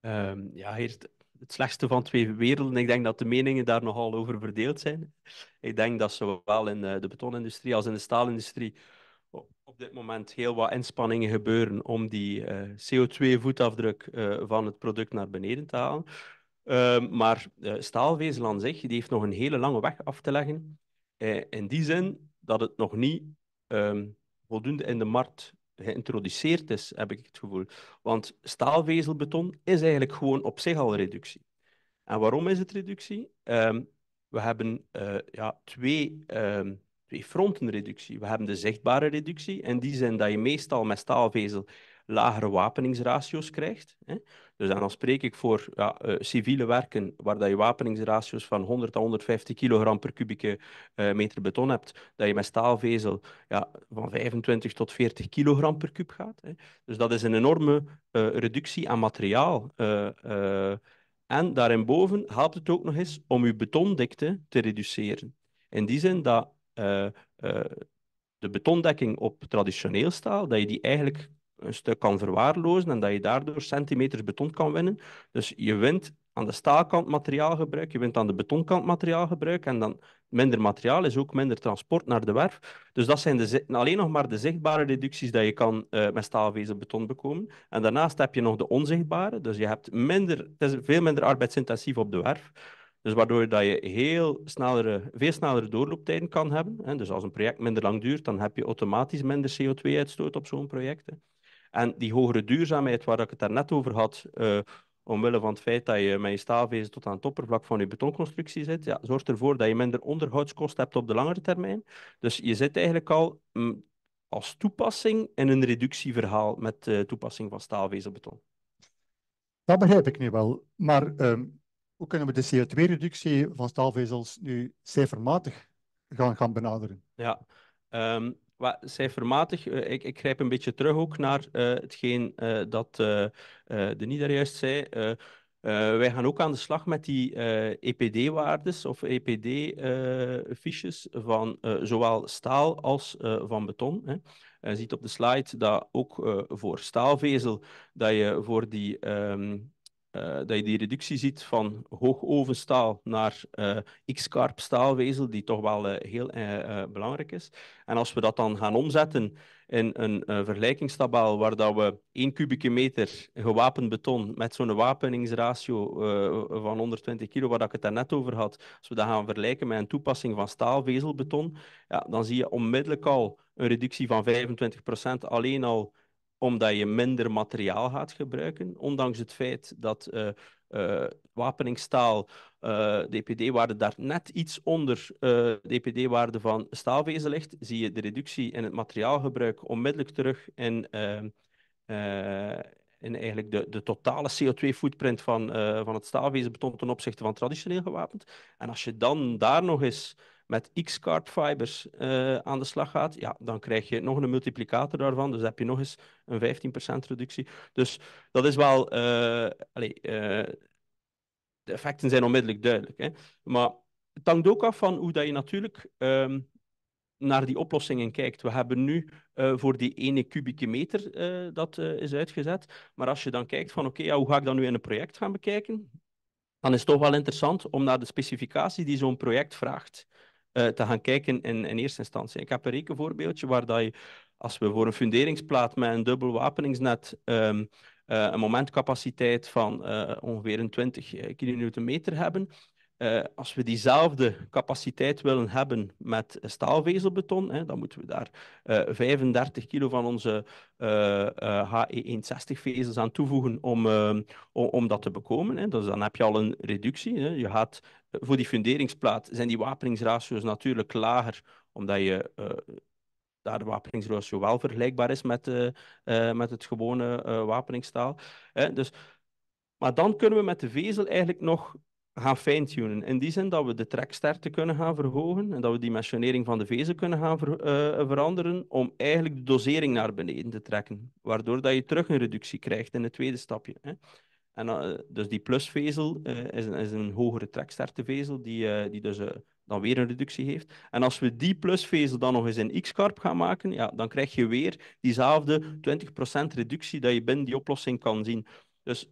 Um, ja, eerst het slechtste van twee werelden. Ik denk dat de meningen daar nogal over verdeeld zijn. Ik denk dat zowel in eh, de betonindustrie als in de staalindustrie op dit moment heel wat inspanningen gebeuren om die uh, CO2-voetafdruk uh, van het product naar beneden te halen. Uh, maar staalvezel aan zich die heeft nog een hele lange weg af te leggen. in die zin dat het nog niet um, voldoende in de markt geïntroduceerd is, heb ik het gevoel. Want staalvezelbeton is eigenlijk gewoon op zich al reductie. En waarom is het reductie? Um, we hebben uh, ja, twee, um, twee fronten reductie. We hebben de zichtbare reductie, in die zin dat je meestal met staalvezel lagere wapeningsratio's krijgt. Hè. Dus dan spreek ik voor ja, uh, civiele werken, waar dat je wapeningsratio's van 100 à 150 kilogram per kubieke uh, meter beton hebt, dat je met staalvezel ja, van 25 tot 40 kilogram per kub gaat. Hè. Dus dat is een enorme uh, reductie aan materiaal. en daarinboven helpt het ook nog eens om je betondikte te reduceren. In die zin dat de betondekking op traditioneel staal, dat je die eigenlijk een stuk kan verwaarlozen en dat je daardoor centimeters beton kan winnen. Dus je wint aan de staalkant materiaalgebruik, je wint aan de betonkant materiaalgebruik en dan minder materiaal is ook minder transport naar de werf. Dus dat zijn de, alleen nog maar de zichtbare reducties dat je kan uh, met staalvezelbeton bekomen. En daarnaast heb je nog de onzichtbare, dus je hebt minder, het is veel minder arbeidsintensief op de werf. Dus waardoor dat je heel snellere, veel snellere doorlooptijden kan hebben. Dus als een project minder lang duurt, dan heb je automatisch minder CO2-uitstoot op zo'n project. En die hogere duurzaamheid waar ik het daarnet over had, uh, omwille van het feit dat je met je staalvezel tot aan het oppervlak van je betonconstructie zit, ja, zorgt ervoor dat je minder onderhoudskosten hebt op de langere termijn. Dus je zit eigenlijk al mm, als toepassing in een reductieverhaal met de toepassing van staalvezelbeton. Dat begrijp ik nu wel. Maar um, hoe kunnen we de CO2-reductie van staalvezels nu cijfermatig gaan, gaan benaderen? Ja, um, wat, cijfermatig, uh, ik, ik grijp een beetje terug ook naar uh, hetgeen uh, dat de Nieder juist zei. wij gaan ook aan de slag met die EPD-waardes of EPD-fiches van zowel staal als van beton. Hè. Je ziet op de slide dat ook voor staalvezel, dat je voor die um, uh, dat je die reductie ziet van hoogovenstaal naar uh, X-carp staalvezel, die toch wel uh, heel belangrijk is. En als we dat dan gaan omzetten in een vergelijkingstabel waar dat we 1 kubieke meter gewapend beton met zo'n wapeningsratio van 120 kilo, waar ik het net over had, als we dat gaan vergelijken met een toepassing van staalvezelbeton, ja, dan zie je onmiddellijk al een reductie van 25% alleen al omdat je minder materiaal gaat gebruiken, ondanks het feit dat uh, uh, wapeningstaal, uh, DPD-waarde daar net iets onder de DPD-waarde van staalvezel ligt, zie je de reductie in het materiaalgebruik onmiddellijk terug in, in eigenlijk de, de totale CO2-footprint van, van het staalvezelbeton ten opzichte van traditioneel gewapend. En als je dan daar nog eens met X-carb fibers uh, aan de slag gaat, ja, dan krijg je nog een multiplicator daarvan. Dus heb je nog eens een 15% reductie. Dus dat is wel... Allez, uh, de effecten zijn onmiddellijk duidelijk. Hè. Maar het hangt ook af van hoe dat je natuurlijk um, naar die oplossingen kijkt. We hebben nu voor die ene kubieke meter dat is uitgezet. Maar als je dan kijkt van oké, ja, hoe ga ik dat nu in een project gaan bekijken? Dan is het toch wel interessant om naar de specificatie die zo'n project vraagt uh, te gaan kijken in, in eerste instantie. Ik heb een rekenvoorbeeldje waar dat je, als we voor een funderingsplaat met een dubbel wapeningsnet um, uh, een momentcapaciteit van uh, ongeveer een 20 kilonewtonmeter hebben, als we diezelfde capaciteit willen hebben met staalvezelbeton, hè, dan moeten we daar uh, 35 kilo van onze uh, HE160-vezels aan toevoegen om, om, om, dat te bekomen. Hè. Dus dan heb je al een reductie. Hè. Je gaat voor die funderingsplaat zijn die wapeningsratio's natuurlijk lager, omdat je uh, daar de wapeningsratio wel vergelijkbaar is met, uh, uh, met het gewone wapeningstaal. dus, maar dan kunnen we met de vezel eigenlijk nog gaan fine-tunen. In die zin dat we de treksterkte kunnen gaan verhogen en dat we die dimensionering van de vezel kunnen gaan ver, veranderen om eigenlijk de dosering naar beneden te trekken, waardoor dat je terug een reductie krijgt in het tweede stapje. Hè. En, uh, dus die plusvezel uh, is, een, is een hogere treksterktevezel die, uh, die dus dan weer een reductie heeft. En als we die plusvezel dan nog eens in X-carp gaan maken, ja, dan krijg je weer diezelfde 20% reductie dat je binnen die oplossing kan zien. Dus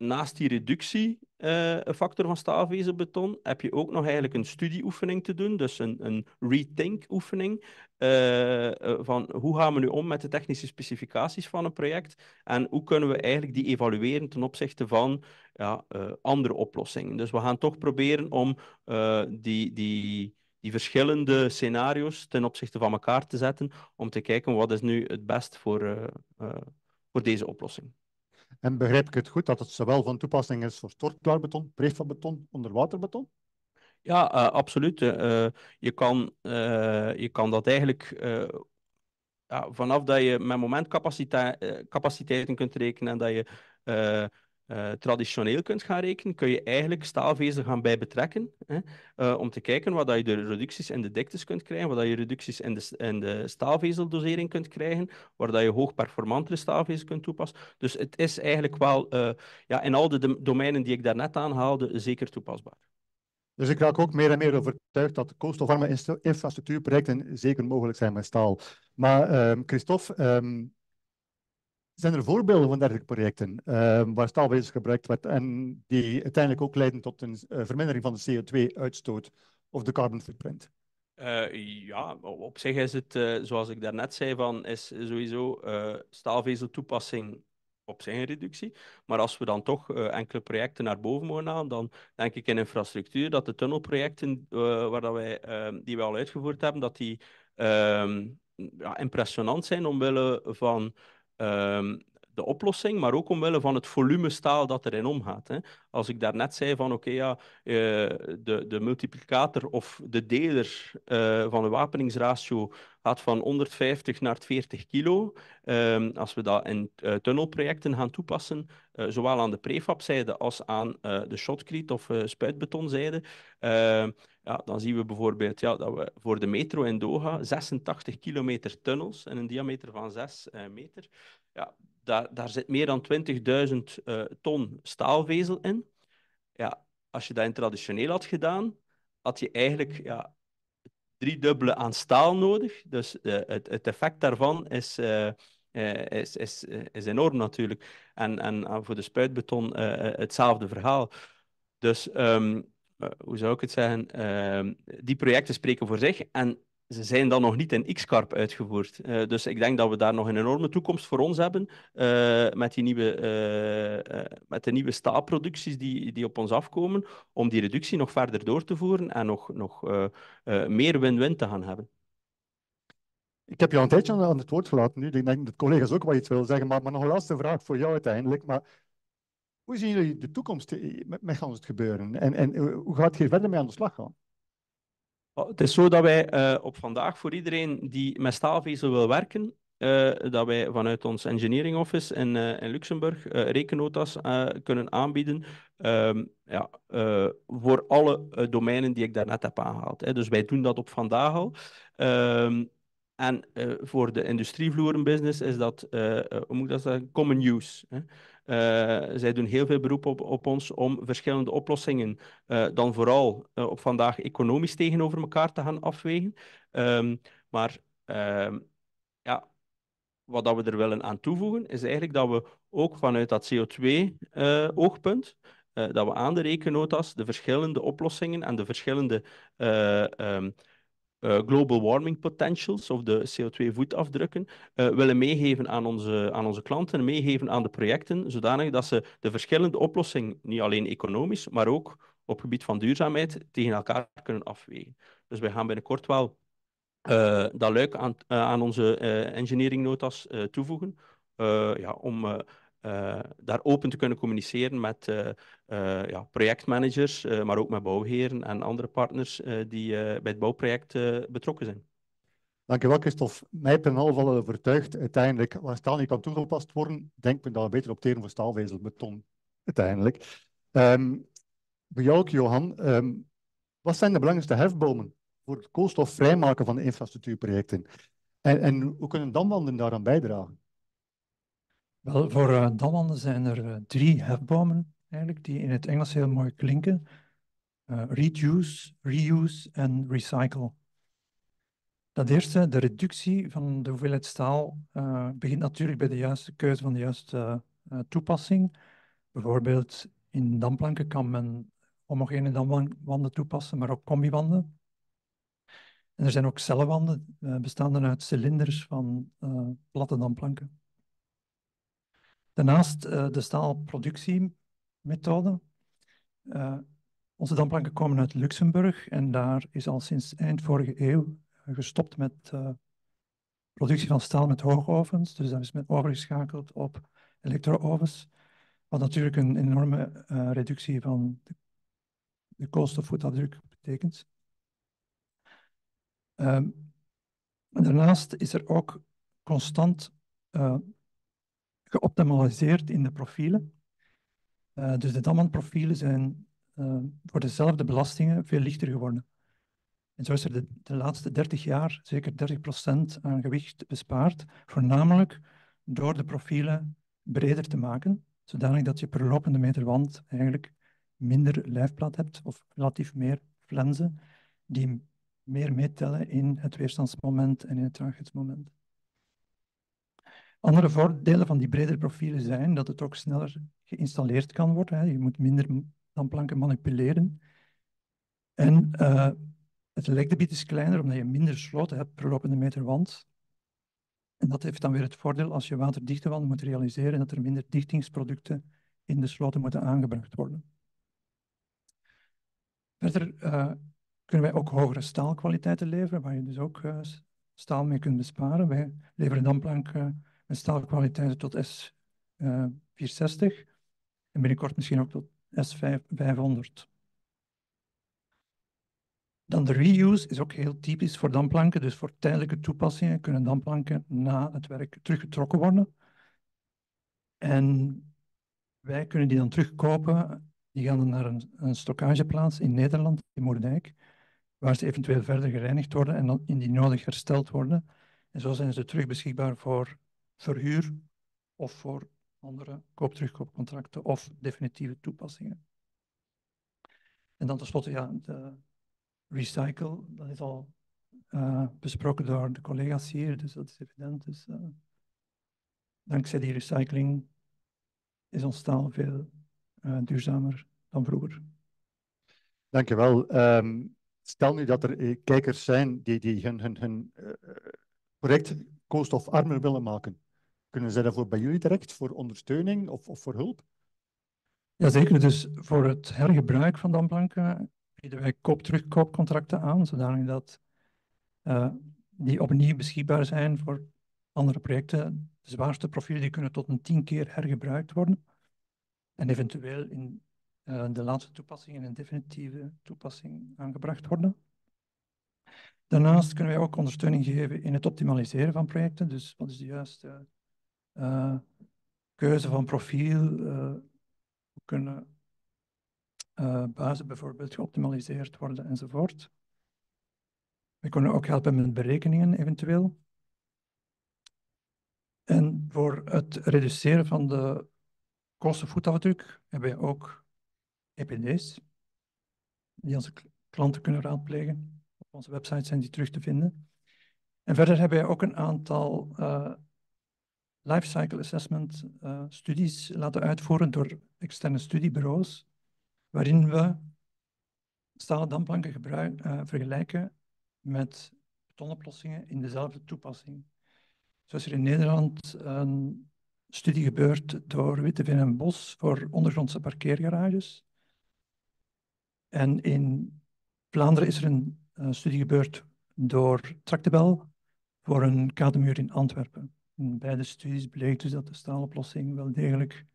naast die reductiefactor uh, van staalvezelbeton heb je ook nog eigenlijk een studieoefening te doen, dus een, een rethink-oefening uh, van hoe gaan we nu om met de technische specificaties van een project en hoe kunnen we eigenlijk die evalueren ten opzichte van ja, andere oplossingen. Dus we gaan toch proberen om die, die, die verschillende scenario's ten opzichte van elkaar te zetten om te kijken wat is nu het best voor, voor deze oplossing. En begrijp ik het goed dat het zowel van toepassing is voor stortklaar beton, prefabbeton, onderwaterbeton? Ja, uh, absoluut. Uh, je, kan, je kan dat eigenlijk ja, vanaf dat je met momentcapaciteiten kunt rekenen en dat je uh, traditioneel kunt gaan rekenen, kun je eigenlijk staalvezel gaan bij betrekken, hè, uh, om te kijken wat dat je de reducties in de diktes kunt krijgen, wat dat je reducties in de, in de staalvezeldosering kunt krijgen, waar dat je hoogperformantere staalvezel kunt toepassen. Dus het is eigenlijk wel uh, ja, in al de domeinen die ik daarnet aanhaalde, zeker toepasbaar. Dus ik raak ook meer en meer overtuigd dat koolstofarme infrastructuurprojecten zeker mogelijk zijn met staal. Maar um, Christophe, um, zijn er voorbeelden van dergelijke projecten uh, waar staalwezen gebruikt wordt en die uiteindelijk ook leiden tot een uh, vermindering van de CO2-uitstoot of de carbon footprint? Uh, ja, op zich is het, zoals ik daarnet zei, van, is sowieso staalvezeltoepassing op een reductie. Maar als we dan toch enkele projecten naar boven mogen halen, dan denk ik in infrastructuur dat de tunnelprojecten waar dat wij, die we al uitgevoerd hebben, dat die ehm, ja, impressionant zijn omwille van um, de oplossing, maar ook omwille van het volume staal dat erin omgaat. Hè. Als ik daarnet zei van oké, ja, de, de multiplicator of de deler van de wapeningsratio gaat van 150 naar 40 kilo. Ehm, als we dat in tunnelprojecten gaan toepassen, zowel aan de prefabzijde als aan de shotcrete of spuitbetonzijde, ehm, ja, dan zien we bijvoorbeeld ja, dat we voor de metro in Doha 86 kilometer tunnels en een diameter van 6 uh, meter. Ja, daar, daar zit meer dan 20.000 uh, ton staalvezel in. Ja, als je dat in traditioneel had gedaan, had je eigenlijk ja, driedubbele aan staal nodig. Dus uh, het, het, effect daarvan is, uh, is, is, is enorm natuurlijk. En, en voor de spuitbeton hetzelfde verhaal. Dus uh, hoe zou ik het zeggen, uh, die projecten spreken voor zich en ze zijn dan nog niet in X-Carp uitgevoerd. Uh, dus ik denk dat we daar nog een enorme toekomst voor ons hebben uh, met, die nieuwe, uh, met de nieuwe staalproducties die, die op ons afkomen, om die reductie nog verder door te voeren en nog, nog meer win-win te gaan hebben. Ik heb al een tijdje aan het woord gelaten nu. Ik denk dat collega's ook wel iets willen zeggen, maar, maar nog een laatste vraag voor jou uiteindelijk. Maar hoe zien jullie de toekomst met, met het gebeuren? En, en hoe gaat je verder mee aan de slag gaan? Oh, het is zo dat wij uh, op vandaag voor iedereen die met staalvezel wil werken, uh, dat wij vanuit ons engineering office in, uh, in Luxemburg rekennota's kunnen aanbieden um, ja, voor alle domeinen die ik daarnet heb aangehaald. Hè. Dus wij doen dat op vandaag al. Um, en voor de industrievloerenbusiness is dat, hoe moet ik dat zeggen, common use. Hè. Zij doen heel veel beroep op, op ons om verschillende oplossingen dan vooral op vandaag economisch tegenover elkaar te gaan afwegen. Um, maar ehm, ja, wat dat we er willen aan toevoegen is eigenlijk dat we ook vanuit dat CO2-oogpunt dat we aan de rekennota's de verschillende oplossingen en de verschillende uh, global warming potentials of de CO2-voetafdrukken uh, willen meegeven aan onze, aan onze klanten en meegeven aan de projecten, zodanig dat ze de verschillende oplossingen, niet alleen economisch, maar ook op gebied van duurzaamheid, tegen elkaar kunnen afwegen. Dus wij gaan binnenkort wel uh, dat luik aan, aan onze engineering notas toevoegen, ja, om uh, daar open te kunnen communiceren met uh, uh, ja, projectmanagers, maar ook met bouwheren en andere partners die bij het bouwproject betrokken zijn. Dankjewel, Christophe. Mij half al overtuigd. Uiteindelijk, waar staal niet kan toegepast worden, denk ik dat we beter opteren voor staalvezelbeton. Uiteindelijk. Um, bij jou ook, Johan. Um, wat zijn de belangrijkste hefbomen voor het koolstofvrijmaken van de infrastructuurprojecten? En, en hoe kunnen damwanden daaraan bijdragen? Wel, voor uh, zijn er uh, drie hefbomen eigenlijk, die in het Engels heel mooi klinken. Uh, reduce, reuse en recycle. Dat eerste, de reductie van de hoeveelheid staal, begint natuurlijk bij de juiste keuze van de juiste toepassing. Bijvoorbeeld in damplanken kan men homogene damwanden toepassen, maar ook combiwanden. En er zijn ook cellenwanden, bestaande uit cilinders van platte damplanken. Daarnaast de staalproductiemethode. Uh, onze damplanken komen uit Luxemburg en daar is al sinds eind vorige eeuw gestopt met uh, productie van staal met hoogovens. Dus dat is met overgeschakeld op elektroovens. Wat natuurlijk een enorme reductie van de, de koolstofvoetafdruk betekent. Um, daarnaast is er ook constant geoptimaliseerd in de profielen. Uh, dus de Damman-profielen zijn uh, voor dezelfde belastingen veel lichter geworden. En zo is er de, laatste 30 jaar zeker 30% aan gewicht bespaard, voornamelijk door de profielen breder te maken, zodanig dat je per lopende meter wand eigenlijk minder lijfplaat hebt, of relatief meer flensen, die meer meetellen in het weerstandsmoment en in het traagheidsmoment. Andere voordelen van die bredere profielen zijn dat het ook sneller geïnstalleerd kan worden. Je moet minder damplanken manipuleren. En uh, het lekgebied is kleiner omdat je minder sloten hebt per lopende meter wand. En dat heeft dan weer het voordeel als je waterdichte wanden moet realiseren dat er minder dichtingsproducten in de sloten moeten aangebracht worden. Verder uh, kunnen wij ook hogere staalkwaliteiten leveren, waar je dus ook uh, staal mee kunt besparen. Wij leveren damplanken met staalkwaliteiten tot 460 en binnenkort misschien ook tot S500. Dan de reuse is ook heel typisch voor damplanken. Dus voor tijdelijke toepassingen kunnen damplanken na het werk teruggetrokken worden. En wij kunnen die dan terugkopen. Die gaan dan naar een, een in Nederland, in Moerdijk, waar ze eventueel verder gereinigd worden en dan indien nodig hersteld worden. En zo zijn ze terug beschikbaar voor verhuur of voor andere koop-terugkoopcontracten of definitieve toepassingen. En dan tenslotte, ja, de recycle, dat is al uh, besproken door de collega's hier, dus dat is evident. Dus, uh, dankzij die recycling is ons staal veel uh, duurzamer dan vroeger. Dankjewel. Um, stel nu dat er kijkers zijn die, die hun, hun, hun project koolstofarmer willen maken. Kunnen zij daarvoor bij jullie terecht, voor ondersteuning of, of voor hulp? Jazeker, dus voor het hergebruik van damplanken bieden wij koop-terugkoopcontracten aan, zodanig dat uh, die opnieuw beschikbaar zijn voor andere projecten. De zwaarste profielen die kunnen tot een tien keer hergebruikt worden. En eventueel in uh, de laatste toepassing in een definitieve toepassing aangebracht worden. Daarnaast kunnen wij ook ondersteuning geven in het optimaliseren van projecten. Dus wat is de juiste uh, keuze van profiel? Uh, kunnen uh, bazen bijvoorbeeld geoptimaliseerd worden enzovoort. We kunnen ook helpen met berekeningen eventueel. En voor het reduceren van de kostenvoetafdruk hebben we ook EPD's, die onze klanten kunnen raadplegen. Op onze website zijn die terug te vinden. En verder hebben we ook een aantal lifecycle assessment uh, studies laten uitvoeren door externe studiebureaus waarin we stalen damplanken uh, vergelijken met betonoplossingen in dezelfde toepassing. Zoals er in Nederland een studie gebeurt door Witteveen en Bos voor ondergrondse parkeergarages. En in Vlaanderen is er een, een studie gebeurd door Tractebel voor een kademuur in Antwerpen. In beide studies bleek dus dat de staaloplossing wel degelijk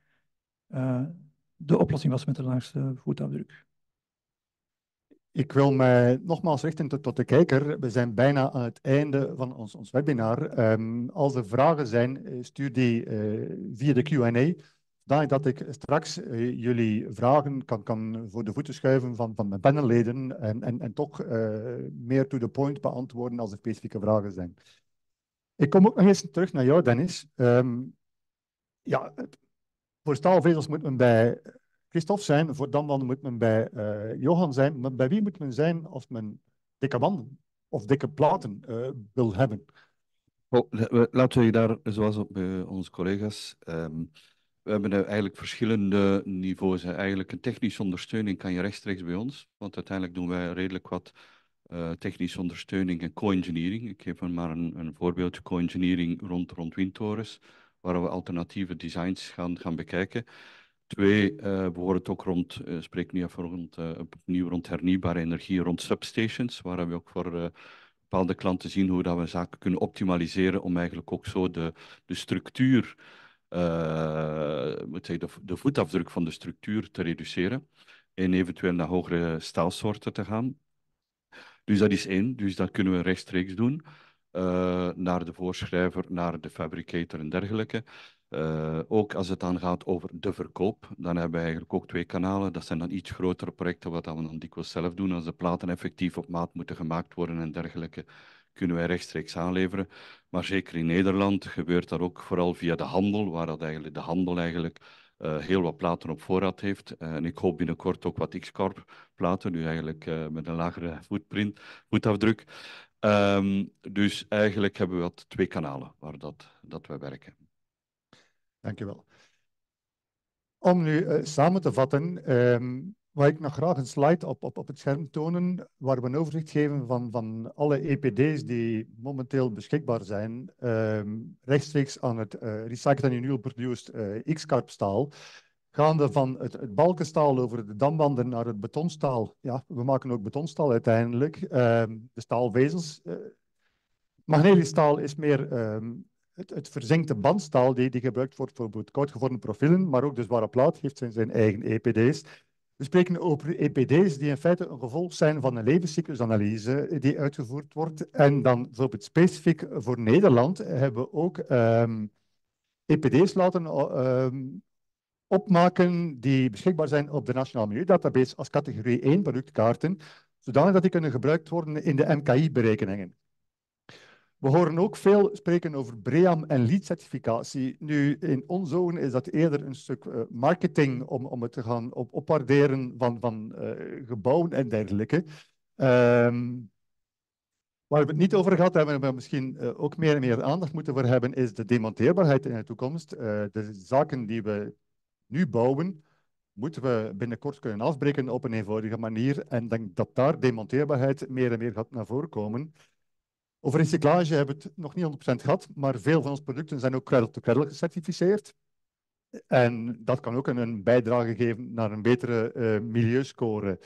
uh, de oplossing was met de laagste voetafdruk. Ik wil mij nogmaals richten tot, de kijker. We zijn bijna aan het einde van ons, ons webinar. Um, als er vragen zijn, eh, stuur die uh, via de Q&A. Dat ik straks jullie vragen kan, kan voor de voeten schuiven van, van mijn panelleden en, en, en toch meer to the point beantwoorden als er specifieke vragen zijn. Ik kom ook nog eens terug naar jou, Dennis. Um, ja, voor staalvezels moet men bij Christophe zijn, voor dan moet men bij uh, Johan zijn. Maar bij wie moet men zijn als men dikke wanden of dikke platen uh, wil hebben? Oh, laten we daar, zoals op bij onze collega's, um, we hebben eigenlijk verschillende niveaus. Eigenlijk een technische ondersteuning kan je rechtstreeks bij ons, want uiteindelijk doen wij redelijk wat uh, technische ondersteuning en co-engineering. Ik geef maar een, een voorbeeld, co-engineering rond, rond windtorens waar we alternatieve designs gaan, gaan bekijken. Twee, uh, bijvoorbeeld ook rond, uh, spreek nu even rond, opnieuw rond hernieuwbare energie, rond substations, waar we ook voor bepaalde klanten zien hoe dat we zaken kunnen optimaliseren om eigenlijk ook zo de, de structuur, zeggen, de, de voetafdruk van de structuur te reduceren en eventueel naar hogere staalsoorten te gaan. Dus dat is één, dus dat kunnen we rechtstreeks doen uh, naar de voorschrijver, naar de fabricator en dergelijke. Uh, ook als het dan gaat over de verkoop, dan hebben we eigenlijk ook twee kanalen. Dat zijn dan iets grotere projecten, wat we dan dikwijls zelf doen. Als de platen effectief op maat moeten gemaakt worden en dergelijke, kunnen wij rechtstreeks aanleveren. Maar zeker in Nederland gebeurt dat ook vooral via de handel, waar dat eigenlijk de handel eigenlijk uh, heel wat platen op voorraad heeft. Uh, en ik hoop binnenkort ook wat X-Corp platen, nu eigenlijk uh, met een lagere footprint, voetafdruk. Um, dus eigenlijk hebben we wat twee kanalen waar dat, dat we werken. Dankjewel. Om nu samen te vatten, um, wil ik nog graag een slide op, op, op het scherm tonen waar we een overzicht geven van, van alle EPD's die momenteel beschikbaar zijn, um, rechtstreeks aan het uh, Recycled and Renewable Produced uh, X-Carp staal. Gaande van het, het, balkenstaal over de dambanden naar het betonstaal. Ja, we maken ook betonstaal uiteindelijk. Um, de staalvezels. Uh, staal is meer um, het, het verzinkte bandstaal die, die gebruikt wordt voor koudgevormde profielen, maar ook de zware plaat heeft zijn, zijn eigen EPD's. We spreken over EPD's die in feite een gevolg zijn van een levenscyclusanalyse die uitgevoerd wordt. En dan bijvoorbeeld specifiek voor Nederland hebben we ook EPD's laten uh, opmaken die beschikbaar zijn op de Nationale Milieudatabase als categorie 1 productkaarten, zodanig dat die kunnen gebruikt worden in de MKI-berekeningen. We horen ook veel spreken over BREAM en LEED-certificatie. Nu, in onze ogen is dat eerder een stuk uh, marketing om, om het te gaan op, opwaarderen van, van uh, gebouwen en dergelijke. Um, waar we het niet over gehad hebben, maar misschien uh, ook meer en meer aandacht moeten voor hebben, is de demonteerbaarheid in de toekomst. de zaken die we nu bouwen, moeten we binnenkort kunnen afbreken op een eenvoudige manier. En denk dat daar demonteerbaarheid meer en meer gaat naar voren komen. Over recyclage hebben we het nog niet 100% gehad, maar veel van onze producten zijn ook cradle-to-cradle gecertificeerd. En dat kan ook een bijdrage geven naar een betere uh, milieuscore.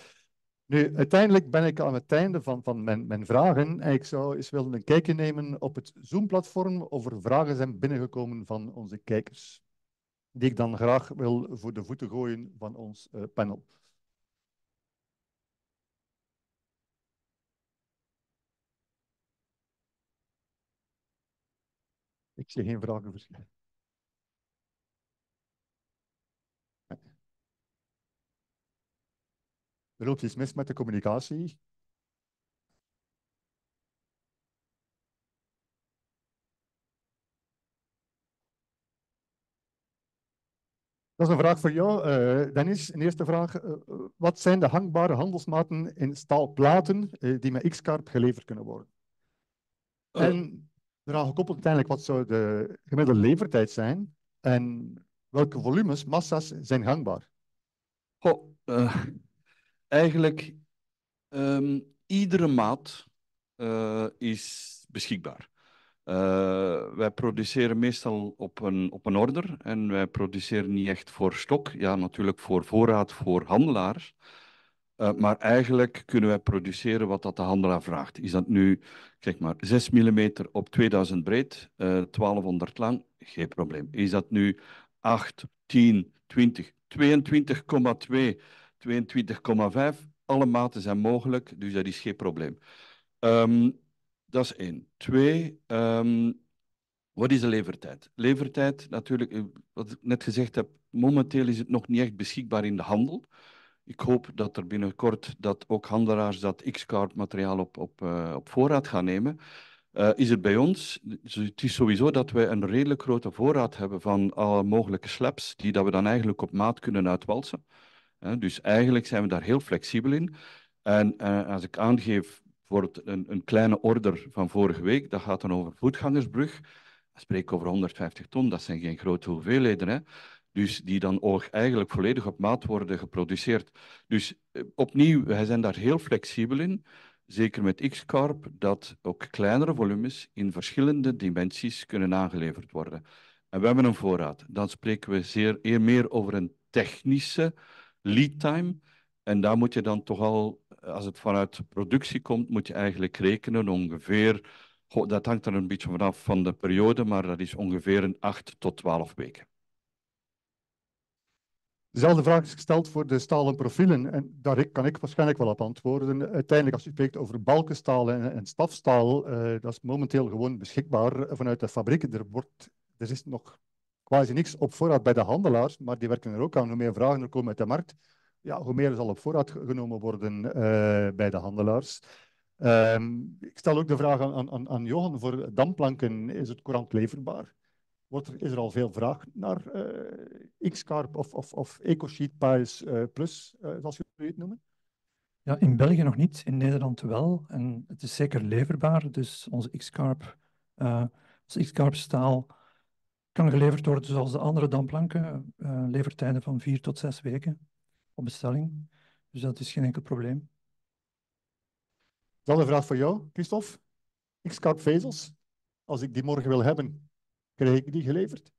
Nu, uiteindelijk ben ik aan het einde van, van mijn, mijn vragen en ik zou eens willen een kijkje nemen op het Zoom-platform of er vragen zijn binnengekomen van onze kijkers, die ik dan graag wil voor de voeten gooien van ons uh, panel. Ik zie geen vragen verschijnen. Er loopt iets mis met de communicatie. Dat is een vraag voor jou, uh, Dennis. Een eerste vraag. Uh, wat zijn de hangbare handelsmaten in staalplaten uh, die met X-Carp geleverd kunnen worden? En eraan gekoppeld uiteindelijk wat zou de gemiddelde levertijd zijn en welke volumes, massa's zijn gangbaar? Goh, uh, eigenlijk um, iedere maat uh, is beschikbaar. Uh, wij produceren meestal op een, op een order en wij produceren niet echt voor stok. Ja, natuurlijk voor voorraad voor handelaars. Uh, maar eigenlijk kunnen wij produceren wat dat de handelaar vraagt. Is dat nu zeg maar 6 mm op 2000 breed, uh, eh, 1200 lang? Geen probleem. Is dat nu 8, 10, 20, 22,2, 22,5? Alle maten zijn mogelijk, dus dat is geen probleem. Um, dat is één. Twee, um, wat is de levertijd? Levertijd, natuurlijk, eh, wat ik net gezegd heb, momenteel is het nog niet echt beschikbaar in de handel. Ik hoop dat er binnenkort dat ook handelaars dat X-Card materiaal op, op, uh, op voorraad gaan nemen. Uh, is het bij ons, het is sowieso dat wij een redelijk grote voorraad hebben van alle mogelijke slaps, die dat we dan eigenlijk op maat kunnen uitwalsen. Uh, dus eigenlijk zijn we daar heel flexibel in. En als ik aangeef voor een, een, kleine order van vorige week, dat gaat dan over voetgangersbrug. Dan spreek ik over 150 ton, dat zijn geen grote hoeveelheden. Hè. Dus die dan eigenlijk volledig op maat worden geproduceerd. Dus eh, opnieuw, wij zijn daar heel flexibel in. Zeker met X-Carp, dat ook kleinere volumes in verschillende dimensies kunnen aangeleverd worden. En we hebben een voorraad. Dan spreken we zeer, eer meer over een technische lead time. En daar moet je dan toch al, als het vanuit productie komt, moet je eigenlijk rekenen ongeveer, dat hangt er een beetje vanaf van de periode, maar dat is ongeveer een 8 tot 12 weken. Dezelfde vraag is gesteld voor de stalen profielen. En daar kan ik waarschijnlijk wel op antwoorden. Uiteindelijk, als u spreekt over balkenstaal en, stafstaal, uh, dat is momenteel gewoon beschikbaar vanuit de fabrieken. Er, wordt, er is nog quasi niks op voorraad bij de handelaars, maar die werken er ook aan. Hoe meer vragen er komen uit de markt, ja, hoe meer er zal op voorraad genomen worden uh, bij de handelaars. Um, ik stel ook de vraag aan, aan, aan Johan, voor damplanken is het courant leverbaar? Wordt er, is er al veel vraag naar uh, Xcarp of, of, of EcoSheet Pies uh, Plus, uh, zoals jullie het noemen? Ja, in België nog niet, in Nederland wel. En het is zeker leverbaar. Dus onze Xcarp, Xcarp staal kan geleverd worden zoals de andere damplanken. levertijden van vier tot zes weken op bestelling. Dus dat is geen enkel probleem. Dan een vraag voor jou, Christophe. Xcarp vezels, als ik die morgen wil hebben, Krijg die geleverd?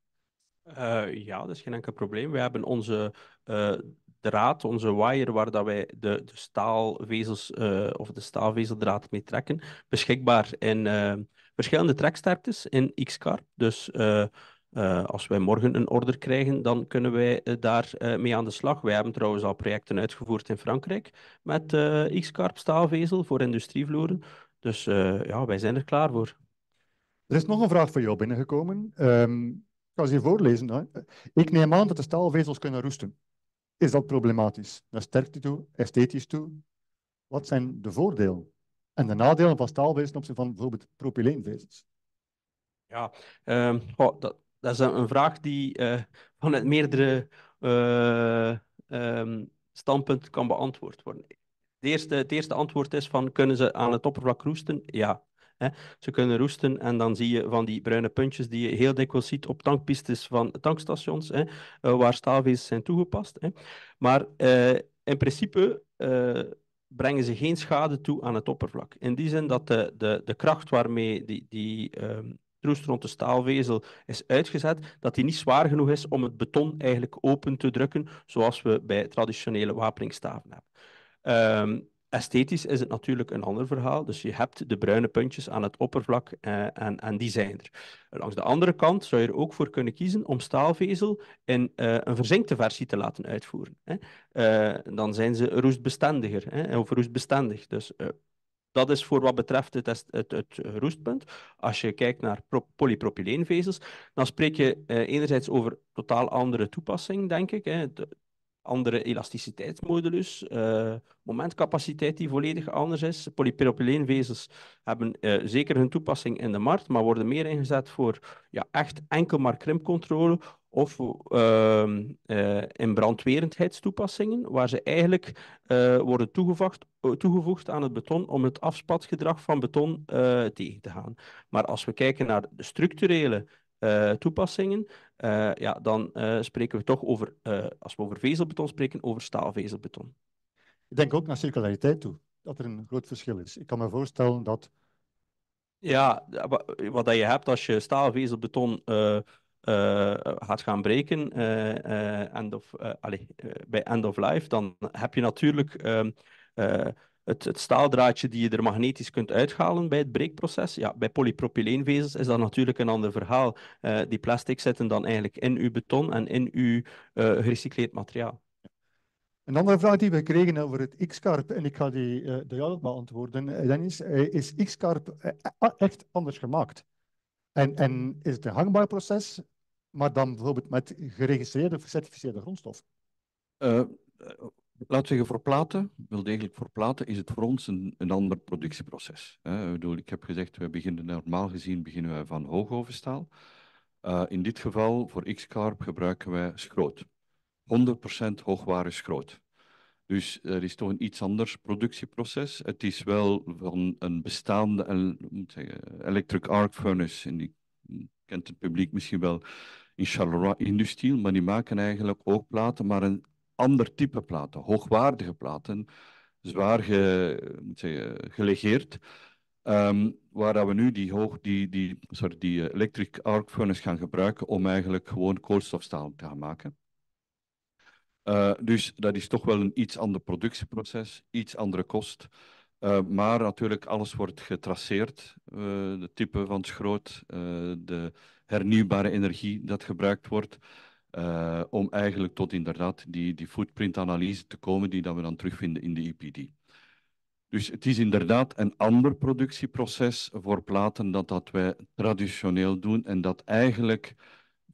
Uh, ja, dat is geen enkel probleem. We hebben onze uh, draad, onze wire, waar dat wij de, de staalvezels uh, of de staalvezeldraad mee trekken, beschikbaar in verschillende treksterktes in X-Carp. Dus als wij morgen een order krijgen, dan kunnen wij daar mee aan de slag. Wij hebben trouwens al projecten uitgevoerd in Frankrijk met X-Carp staalvezel voor industrievloeren. Dus ja, wij zijn er klaar voor. Er is nog een vraag voor jou binnengekomen. Um, ik ga ze hier voorlezen. Ik neem aan dat de staalvezels kunnen roesten. Is dat problematisch? Naar sterkte toe, esthetisch toe? Wat zijn de voordelen en de nadelen van staalvezels ten opzichte van bijvoorbeeld propyleenvezels? Ja, oh, dat, dat, is een, vraag die uh, vanuit meerdere uh, standpunten kan beantwoord worden. De eerste, het eerste antwoord is van, kunnen ze aan het oppervlak roesten? Ja. Hè. Ze kunnen roesten en dan zie je van die bruine puntjes die je heel dikwijls ziet op tankpistes van tankstations, hè, uh, waar staalvezels zijn toegepast. Hè. Maar in principe brengen ze geen schade toe aan het oppervlak. In die zin dat de, de, de kracht waarmee die, die um, troest rond de staalvezel is uitgezet, dat die niet zwaar genoeg is om het beton eigenlijk open te drukken, zoals we bij traditionele wapeningsstaven hebben. Um, Esthetisch is het natuurlijk een ander verhaal. Dus je hebt de bruine puntjes aan het oppervlak eh, en, en die zijn er. Langs de andere kant zou je er ook voor kunnen kiezen om staalvezel in uh, een verzinkte versie te laten uitvoeren. Hè. Uh, dan zijn ze roestbestendiger, hè, of roestbestendig. Dus dat is voor wat betreft het, het, het, roestpunt. Als je kijkt naar polypropyleenvezels, dan spreek je enerzijds over totaal andere toepassing, denk ik. Hè. De, andere elasticiteitsmodulus, uh, momentcapaciteit die volledig anders is. Polypropyleenvezels hebben uh, zeker hun toepassing in de markt, maar worden meer ingezet voor ja, echt enkel maar krimpcontrole of uh, in brandwerendheidstoepassingen, waar ze eigenlijk worden toegevoegd, toegevoegd aan het beton om het afspatgedrag van beton tegen te gaan. Maar als we kijken naar de structurele toepassingen, uh, ja, dan uh, spreken we toch over, als we over vezelbeton spreken, over staalvezelbeton. Ik denk ook naar circulariteit toe, dat er een groot verschil is. Ik kan me voorstellen dat... Ja, wat dat je hebt als je staalvezelbeton gaat gaan breken end of, allez, bij end of life, dan heb je natuurlijk... Ehm, het, het, staaldraadje die je er magnetisch kunt uithalen bij het breekproces. Ja, bij polypropyleenvezels is dat natuurlijk een ander verhaal. Uh, die plastic zitten dan eigenlijk in uw beton en in uw uh, gerecycleerd materiaal. Een andere vraag die we kregen over het X-Carp, en ik ga die uh, door jou beantwoorden, Dennis, is X-Carp echt anders gemaakt? En, en is het een hangbaar proces, maar dan bijvoorbeeld met geregistreerde of gecertificeerde grondstof? Laten we zeggen, voor platen, wel degelijk voor platen, is het voor ons een, een ander productieproces. Ik, bedoel, ik heb gezegd, we beginnen normaal gezien beginnen wij van hoogovenstaal. Uh, in dit geval, voor X-Carb, gebruiken wij schroot. 100% hoogwaardig schroot. Dus er is toch een iets anders productieproces. Het is wel van een bestaande moet zeggen, electric arc furnace, die kent het publiek misschien wel, in Charleroi Industrial, maar die maken eigenlijk ook platen, maar een ander type platen, hoogwaardige platen, zwaar moet zeggen, gelegeerd. Um, waar we nu die, hoog, die, die, sorry, die electric arc furnace gaan gebruiken om eigenlijk gewoon koolstofstaal te gaan maken. Uh, dus dat is toch wel een iets ander productieproces, iets andere kost. Uh, maar natuurlijk, alles wordt getraceerd. De type van schroot, de hernieuwbare energie dat gebruikt wordt. Uh, om eigenlijk tot inderdaad die, die footprint-analyse te komen die dat we dan terugvinden in de EPD. Dus het is inderdaad een ander productieproces voor platen dan dat wij traditioneel doen en dat eigenlijk 95%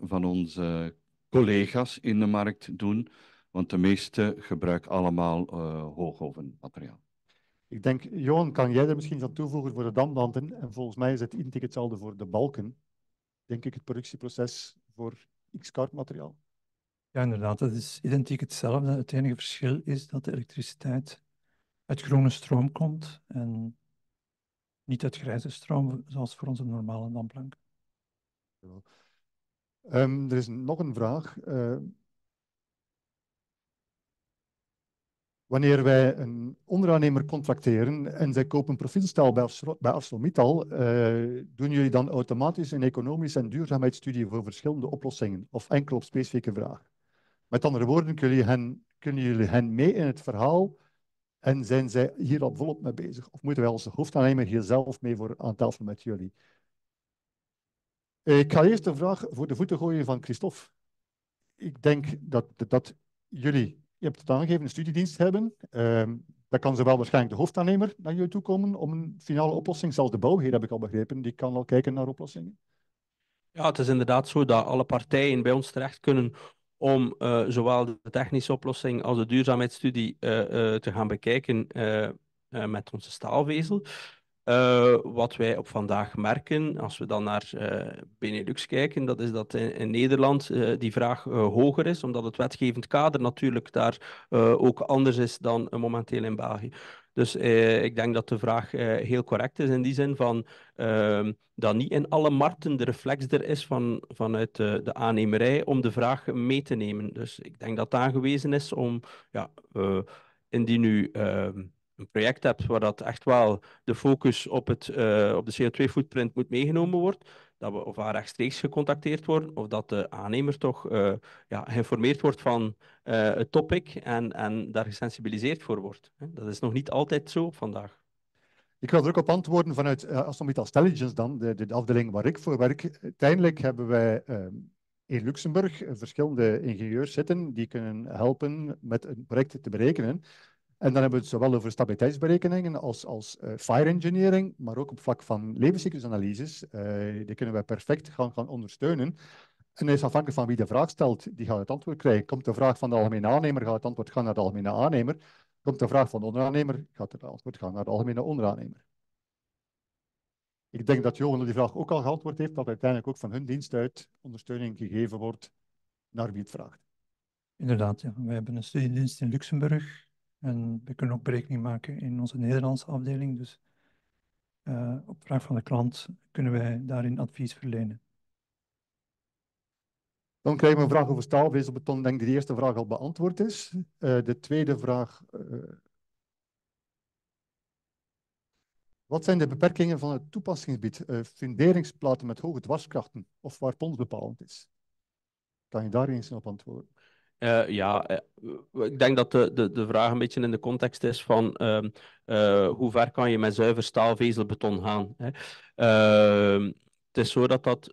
van onze collega's in de markt doen, want de meeste gebruiken allemaal uh, hoogovenmateriaal. Ik denk, Johan, kan jij er misschien iets aan toevoegen voor de damwanten? En volgens mij is het identiek hetzelfde voor de balken. Denk ik het productieproces voor X-Carb materiaal? Ja, inderdaad, dat is identiek hetzelfde. Het enige verschil is dat de elektriciteit uit groene stroom komt en niet uit grijze stroom, zoals voor onze normale damplank. Um, er is nog een vraag. Uh, Wanneer wij een onderaannemer contracteren en zij kopen profielstijl bij, bij ArcelorMittal, uh, doen jullie dan automatisch een economische en duurzaamheidsstudie voor verschillende oplossingen of enkel op specifieke vragen? Met andere woorden, kunnen jullie hen, kunnen jullie hen mee in het verhaal En zijn zij hier al volop mee bezig? Of moeten wij als hoofdaannemer hier zelf mee voor aan tafel met jullie? Ik ga eerst de vraag voor de voeten gooien van Christophe. Ik denk dat, dat jullie, je hebt het aangegeven, een studiedienst hebben. Um, dan kan zowel waarschijnlijk de hoofdaannemer naar jullie toe komen om een finale oplossing. Zelfs de bouwheer heb ik al begrepen, die kan al kijken naar oplossingen. Ja, het is inderdaad zo dat alle partijen bij ons terecht kunnen om uh, zowel de technische oplossing als de duurzaamheidsstudie uh, uh, te gaan bekijken met onze staalvezel. Uh, wat wij op vandaag merken, als we dan naar uh, Benelux kijken, dat is dat in, Nederland uh, die vraag hoger is, omdat het wetgevend kader natuurlijk daar ook anders is dan momenteel in België. Dus ik denk dat de vraag heel correct is in die zin van ehm, dat niet in alle markten de reflex er is van, vanuit de, de aannemerij om de vraag mee te nemen. Dus ik denk dat het aangewezen is om, ja, indien nu ehm, een project hebt waar dat echt wel de focus op, het, uh, op de CO2-footprint moet meegenomen worden, dat we of rechtstreeks gecontacteerd worden, of dat de aannemer toch uh, ja, geïnformeerd wordt van uh, het topic en, en daar gesensibiliseerd voor wordt. Dat is nog niet altijd zo vandaag. Ik wil er ook op antwoorden vanuit uh, Astrometal Intelligence dan, de, de, afdeling waar ik voor werk. Uiteindelijk hebben wij in Luxemburg verschillende ingenieurs zitten die kunnen helpen met een project te berekenen. En dan hebben we het zowel over stabiliteitsberekeningen als, als uh, fire engineering, maar ook op vlak van levenscyclusanalyses. Uh, die kunnen wij perfect gaan, gaan ondersteunen. En is afhankelijk van wie de vraag stelt, die gaat het antwoord krijgen. Komt de vraag van de algemene aannemer, gaat het antwoord gaan naar de algemene aannemer. Komt de vraag van de onderaannemer, gaat het antwoord gaan naar de algemene onderaannemer. Ik denk dat Johan die vraag ook al geantwoord heeft, dat uiteindelijk ook van hun dienst uit ondersteuning gegeven wordt naar wie het vraagt. Inderdaad, ja. wij hebben een studiedienst in Luxemburg en we kunnen ook berekening maken in onze Nederlandse afdeling. Dus uh, op vraag van de klant kunnen wij daarin advies verlenen. Dan krijgen we een vraag over staalvezelbeton. Ik denk dat de eerste vraag al beantwoord is. Uh, de tweede vraag. Uh, wat zijn de beperkingen van het toepassingsgebied? funderingsplaten met hoge dwarskrachten of waar pons bepalend is? Kan je daar eens op antwoorden? Uh, ja, uh, ik denk dat de, de, de vraag een beetje in de context is van uh, hoe ver kan je met zuiver staalvezelbeton gaan. Hè? Ehm, het is zo dat dat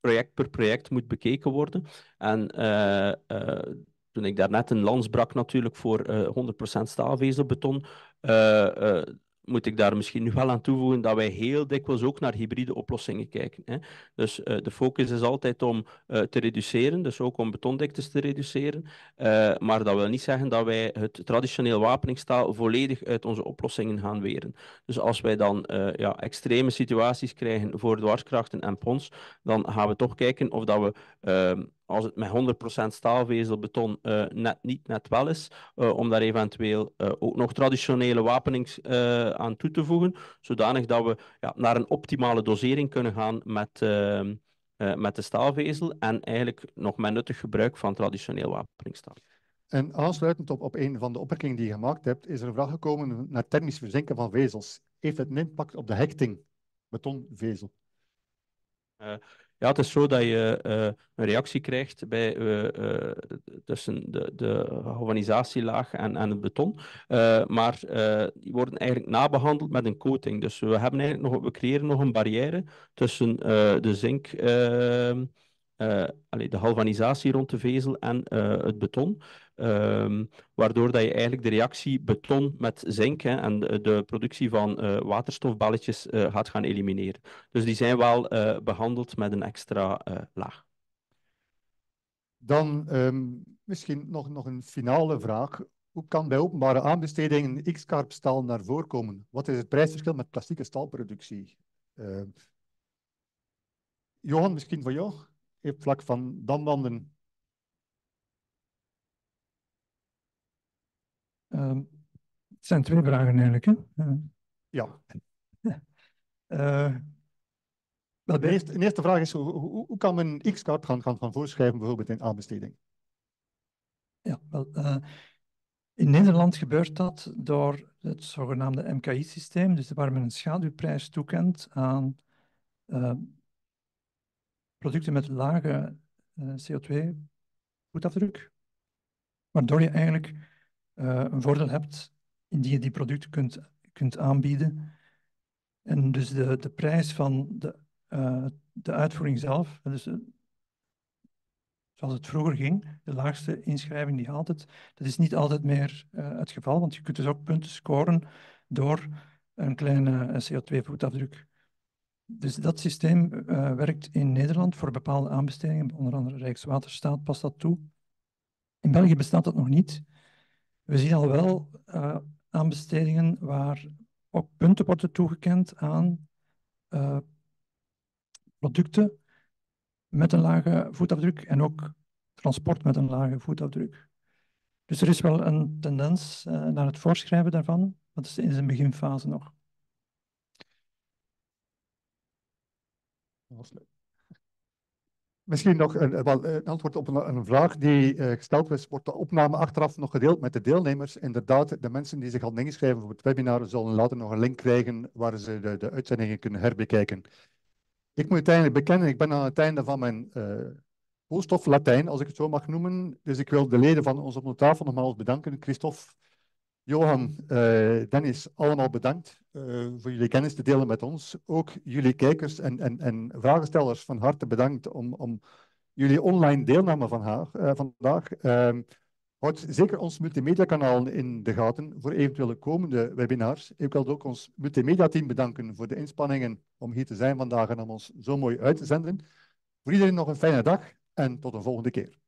project per project moet bekeken worden. En toen ik daarnet een lans brak natuurlijk voor 100% staalvezelbeton, moet ik daar misschien nu wel aan toevoegen dat wij heel dikwijls ook naar hybride oplossingen kijken. Hè. Dus uh, de focus is altijd om uh, te reduceren, dus ook om betondiktes te reduceren. Uh, maar dat wil niet zeggen dat wij het traditioneel wapeningstaal volledig uit onze oplossingen gaan weren. Dus als wij dan ja, extreme situaties krijgen voor dwarskrachten en pons, dan gaan we toch kijken of dat we ehm, als het met 100% staalvezelbeton uh, net niet net wel is, uh, om daar eventueel uh, ook nog traditionele wapenings aan toe te voegen, zodanig dat we ja, naar een optimale dosering kunnen gaan met, ehm, met de staalvezel en eigenlijk nog met nuttig gebruik van traditioneel wapeningstaal. En aansluitend op, op een van de opmerkingen die je gemaakt hebt, is er een vraag gekomen naar thermisch verzinken van vezels. Heeft het een impact op de hechting, betonvezel? Ja, het is zo dat je uh, een reactie krijgt bij, uh, tussen de, de galvanisatielaag en, en het beton. maar die worden eigenlijk nabehandeld met een coating. Dus we, hebben eigenlijk nog, we creëren nog een barrière tussen de zink, allee, de galvanisatie rond de vezel en het beton. Um, waardoor dat je eigenlijk de reactie beton met zink hè, en de, de, productie van uh, waterstofballetjes uh, gaat gaan elimineren. Dus die zijn wel behandeld met een extra laag. Dan um, misschien nog, nog een finale vraag. Hoe kan bij openbare aanbestedingen X-Carp staal naar voren komen? Wat is het prijsverschil met klassieke staalproductie? Ehm, Johan, misschien voor jou? Op vlak van damwanden Uh, het zijn twee vragen eigenlijk. Hè? Uh, ja. uh, de, eerste, de, eerste, vraag is, hoe, hoe, hoe kan men X-kaart gaan, gaan, gaan voorschrijven, bijvoorbeeld in aanbesteding? Ja, wel, uh, in Nederland gebeurt dat door het zogenaamde MKI-systeem, dus waar men een schaduwprijs toekent aan producten met lage CO2-voetafdruk, waardoor je eigenlijk een voordeel hebt indien je die producten kunt, kunt aanbieden. En dus de, de prijs van de, uh, de uitvoering zelf, dus uh, zoals het vroeger ging, de laagste inschrijving die haalt het, dat is niet altijd meer het geval, want je kunt dus ook punten scoren door een kleine CO2-voetafdruk. Dus dat systeem werkt in Nederland voor bepaalde aanbestedingen, onder andere Rijkswaterstaat past dat toe. In België bestaat dat nog niet. We zien al wel uh, aanbestedingen waar ook punten worden toegekend aan uh, producten met een lage voetafdruk en ook transport met een lage voetafdruk. Dus er is wel een tendens uh, naar het voorschrijven daarvan, dat is in zijn beginfase nog. Misschien nog een, een antwoord op een, een vraag die uh, gesteld is. Wordt de opname achteraf nog gedeeld met de deelnemers? Inderdaad, de mensen die zich hadden ingeschreven voor het webinar zullen later nog een link krijgen waar ze de, de uitzendingen kunnen herbekijken. Ik moet uiteindelijk bekennen, ik ben aan het einde van mijn uh, koolstof Latijn, als ik het zo mag noemen. Dus ik wil de leden van onze tafel nogmaals bedanken. Christophe, Johan, uh, Dennis, allemaal bedankt uh, voor jullie kennis te delen met ons. Ook jullie kijkers en, en, en vragenstellers van harte bedankt om, om jullie online deelname van haar, uh, vandaag. houd zeker ons multimedia-kanaal in de gaten voor eventuele komende webinars. Ik wil ook ons multimedia-team bedanken voor de inspanningen om hier te zijn vandaag en om ons zo mooi uit te zenden. Voor iedereen nog een fijne dag en tot een volgende keer.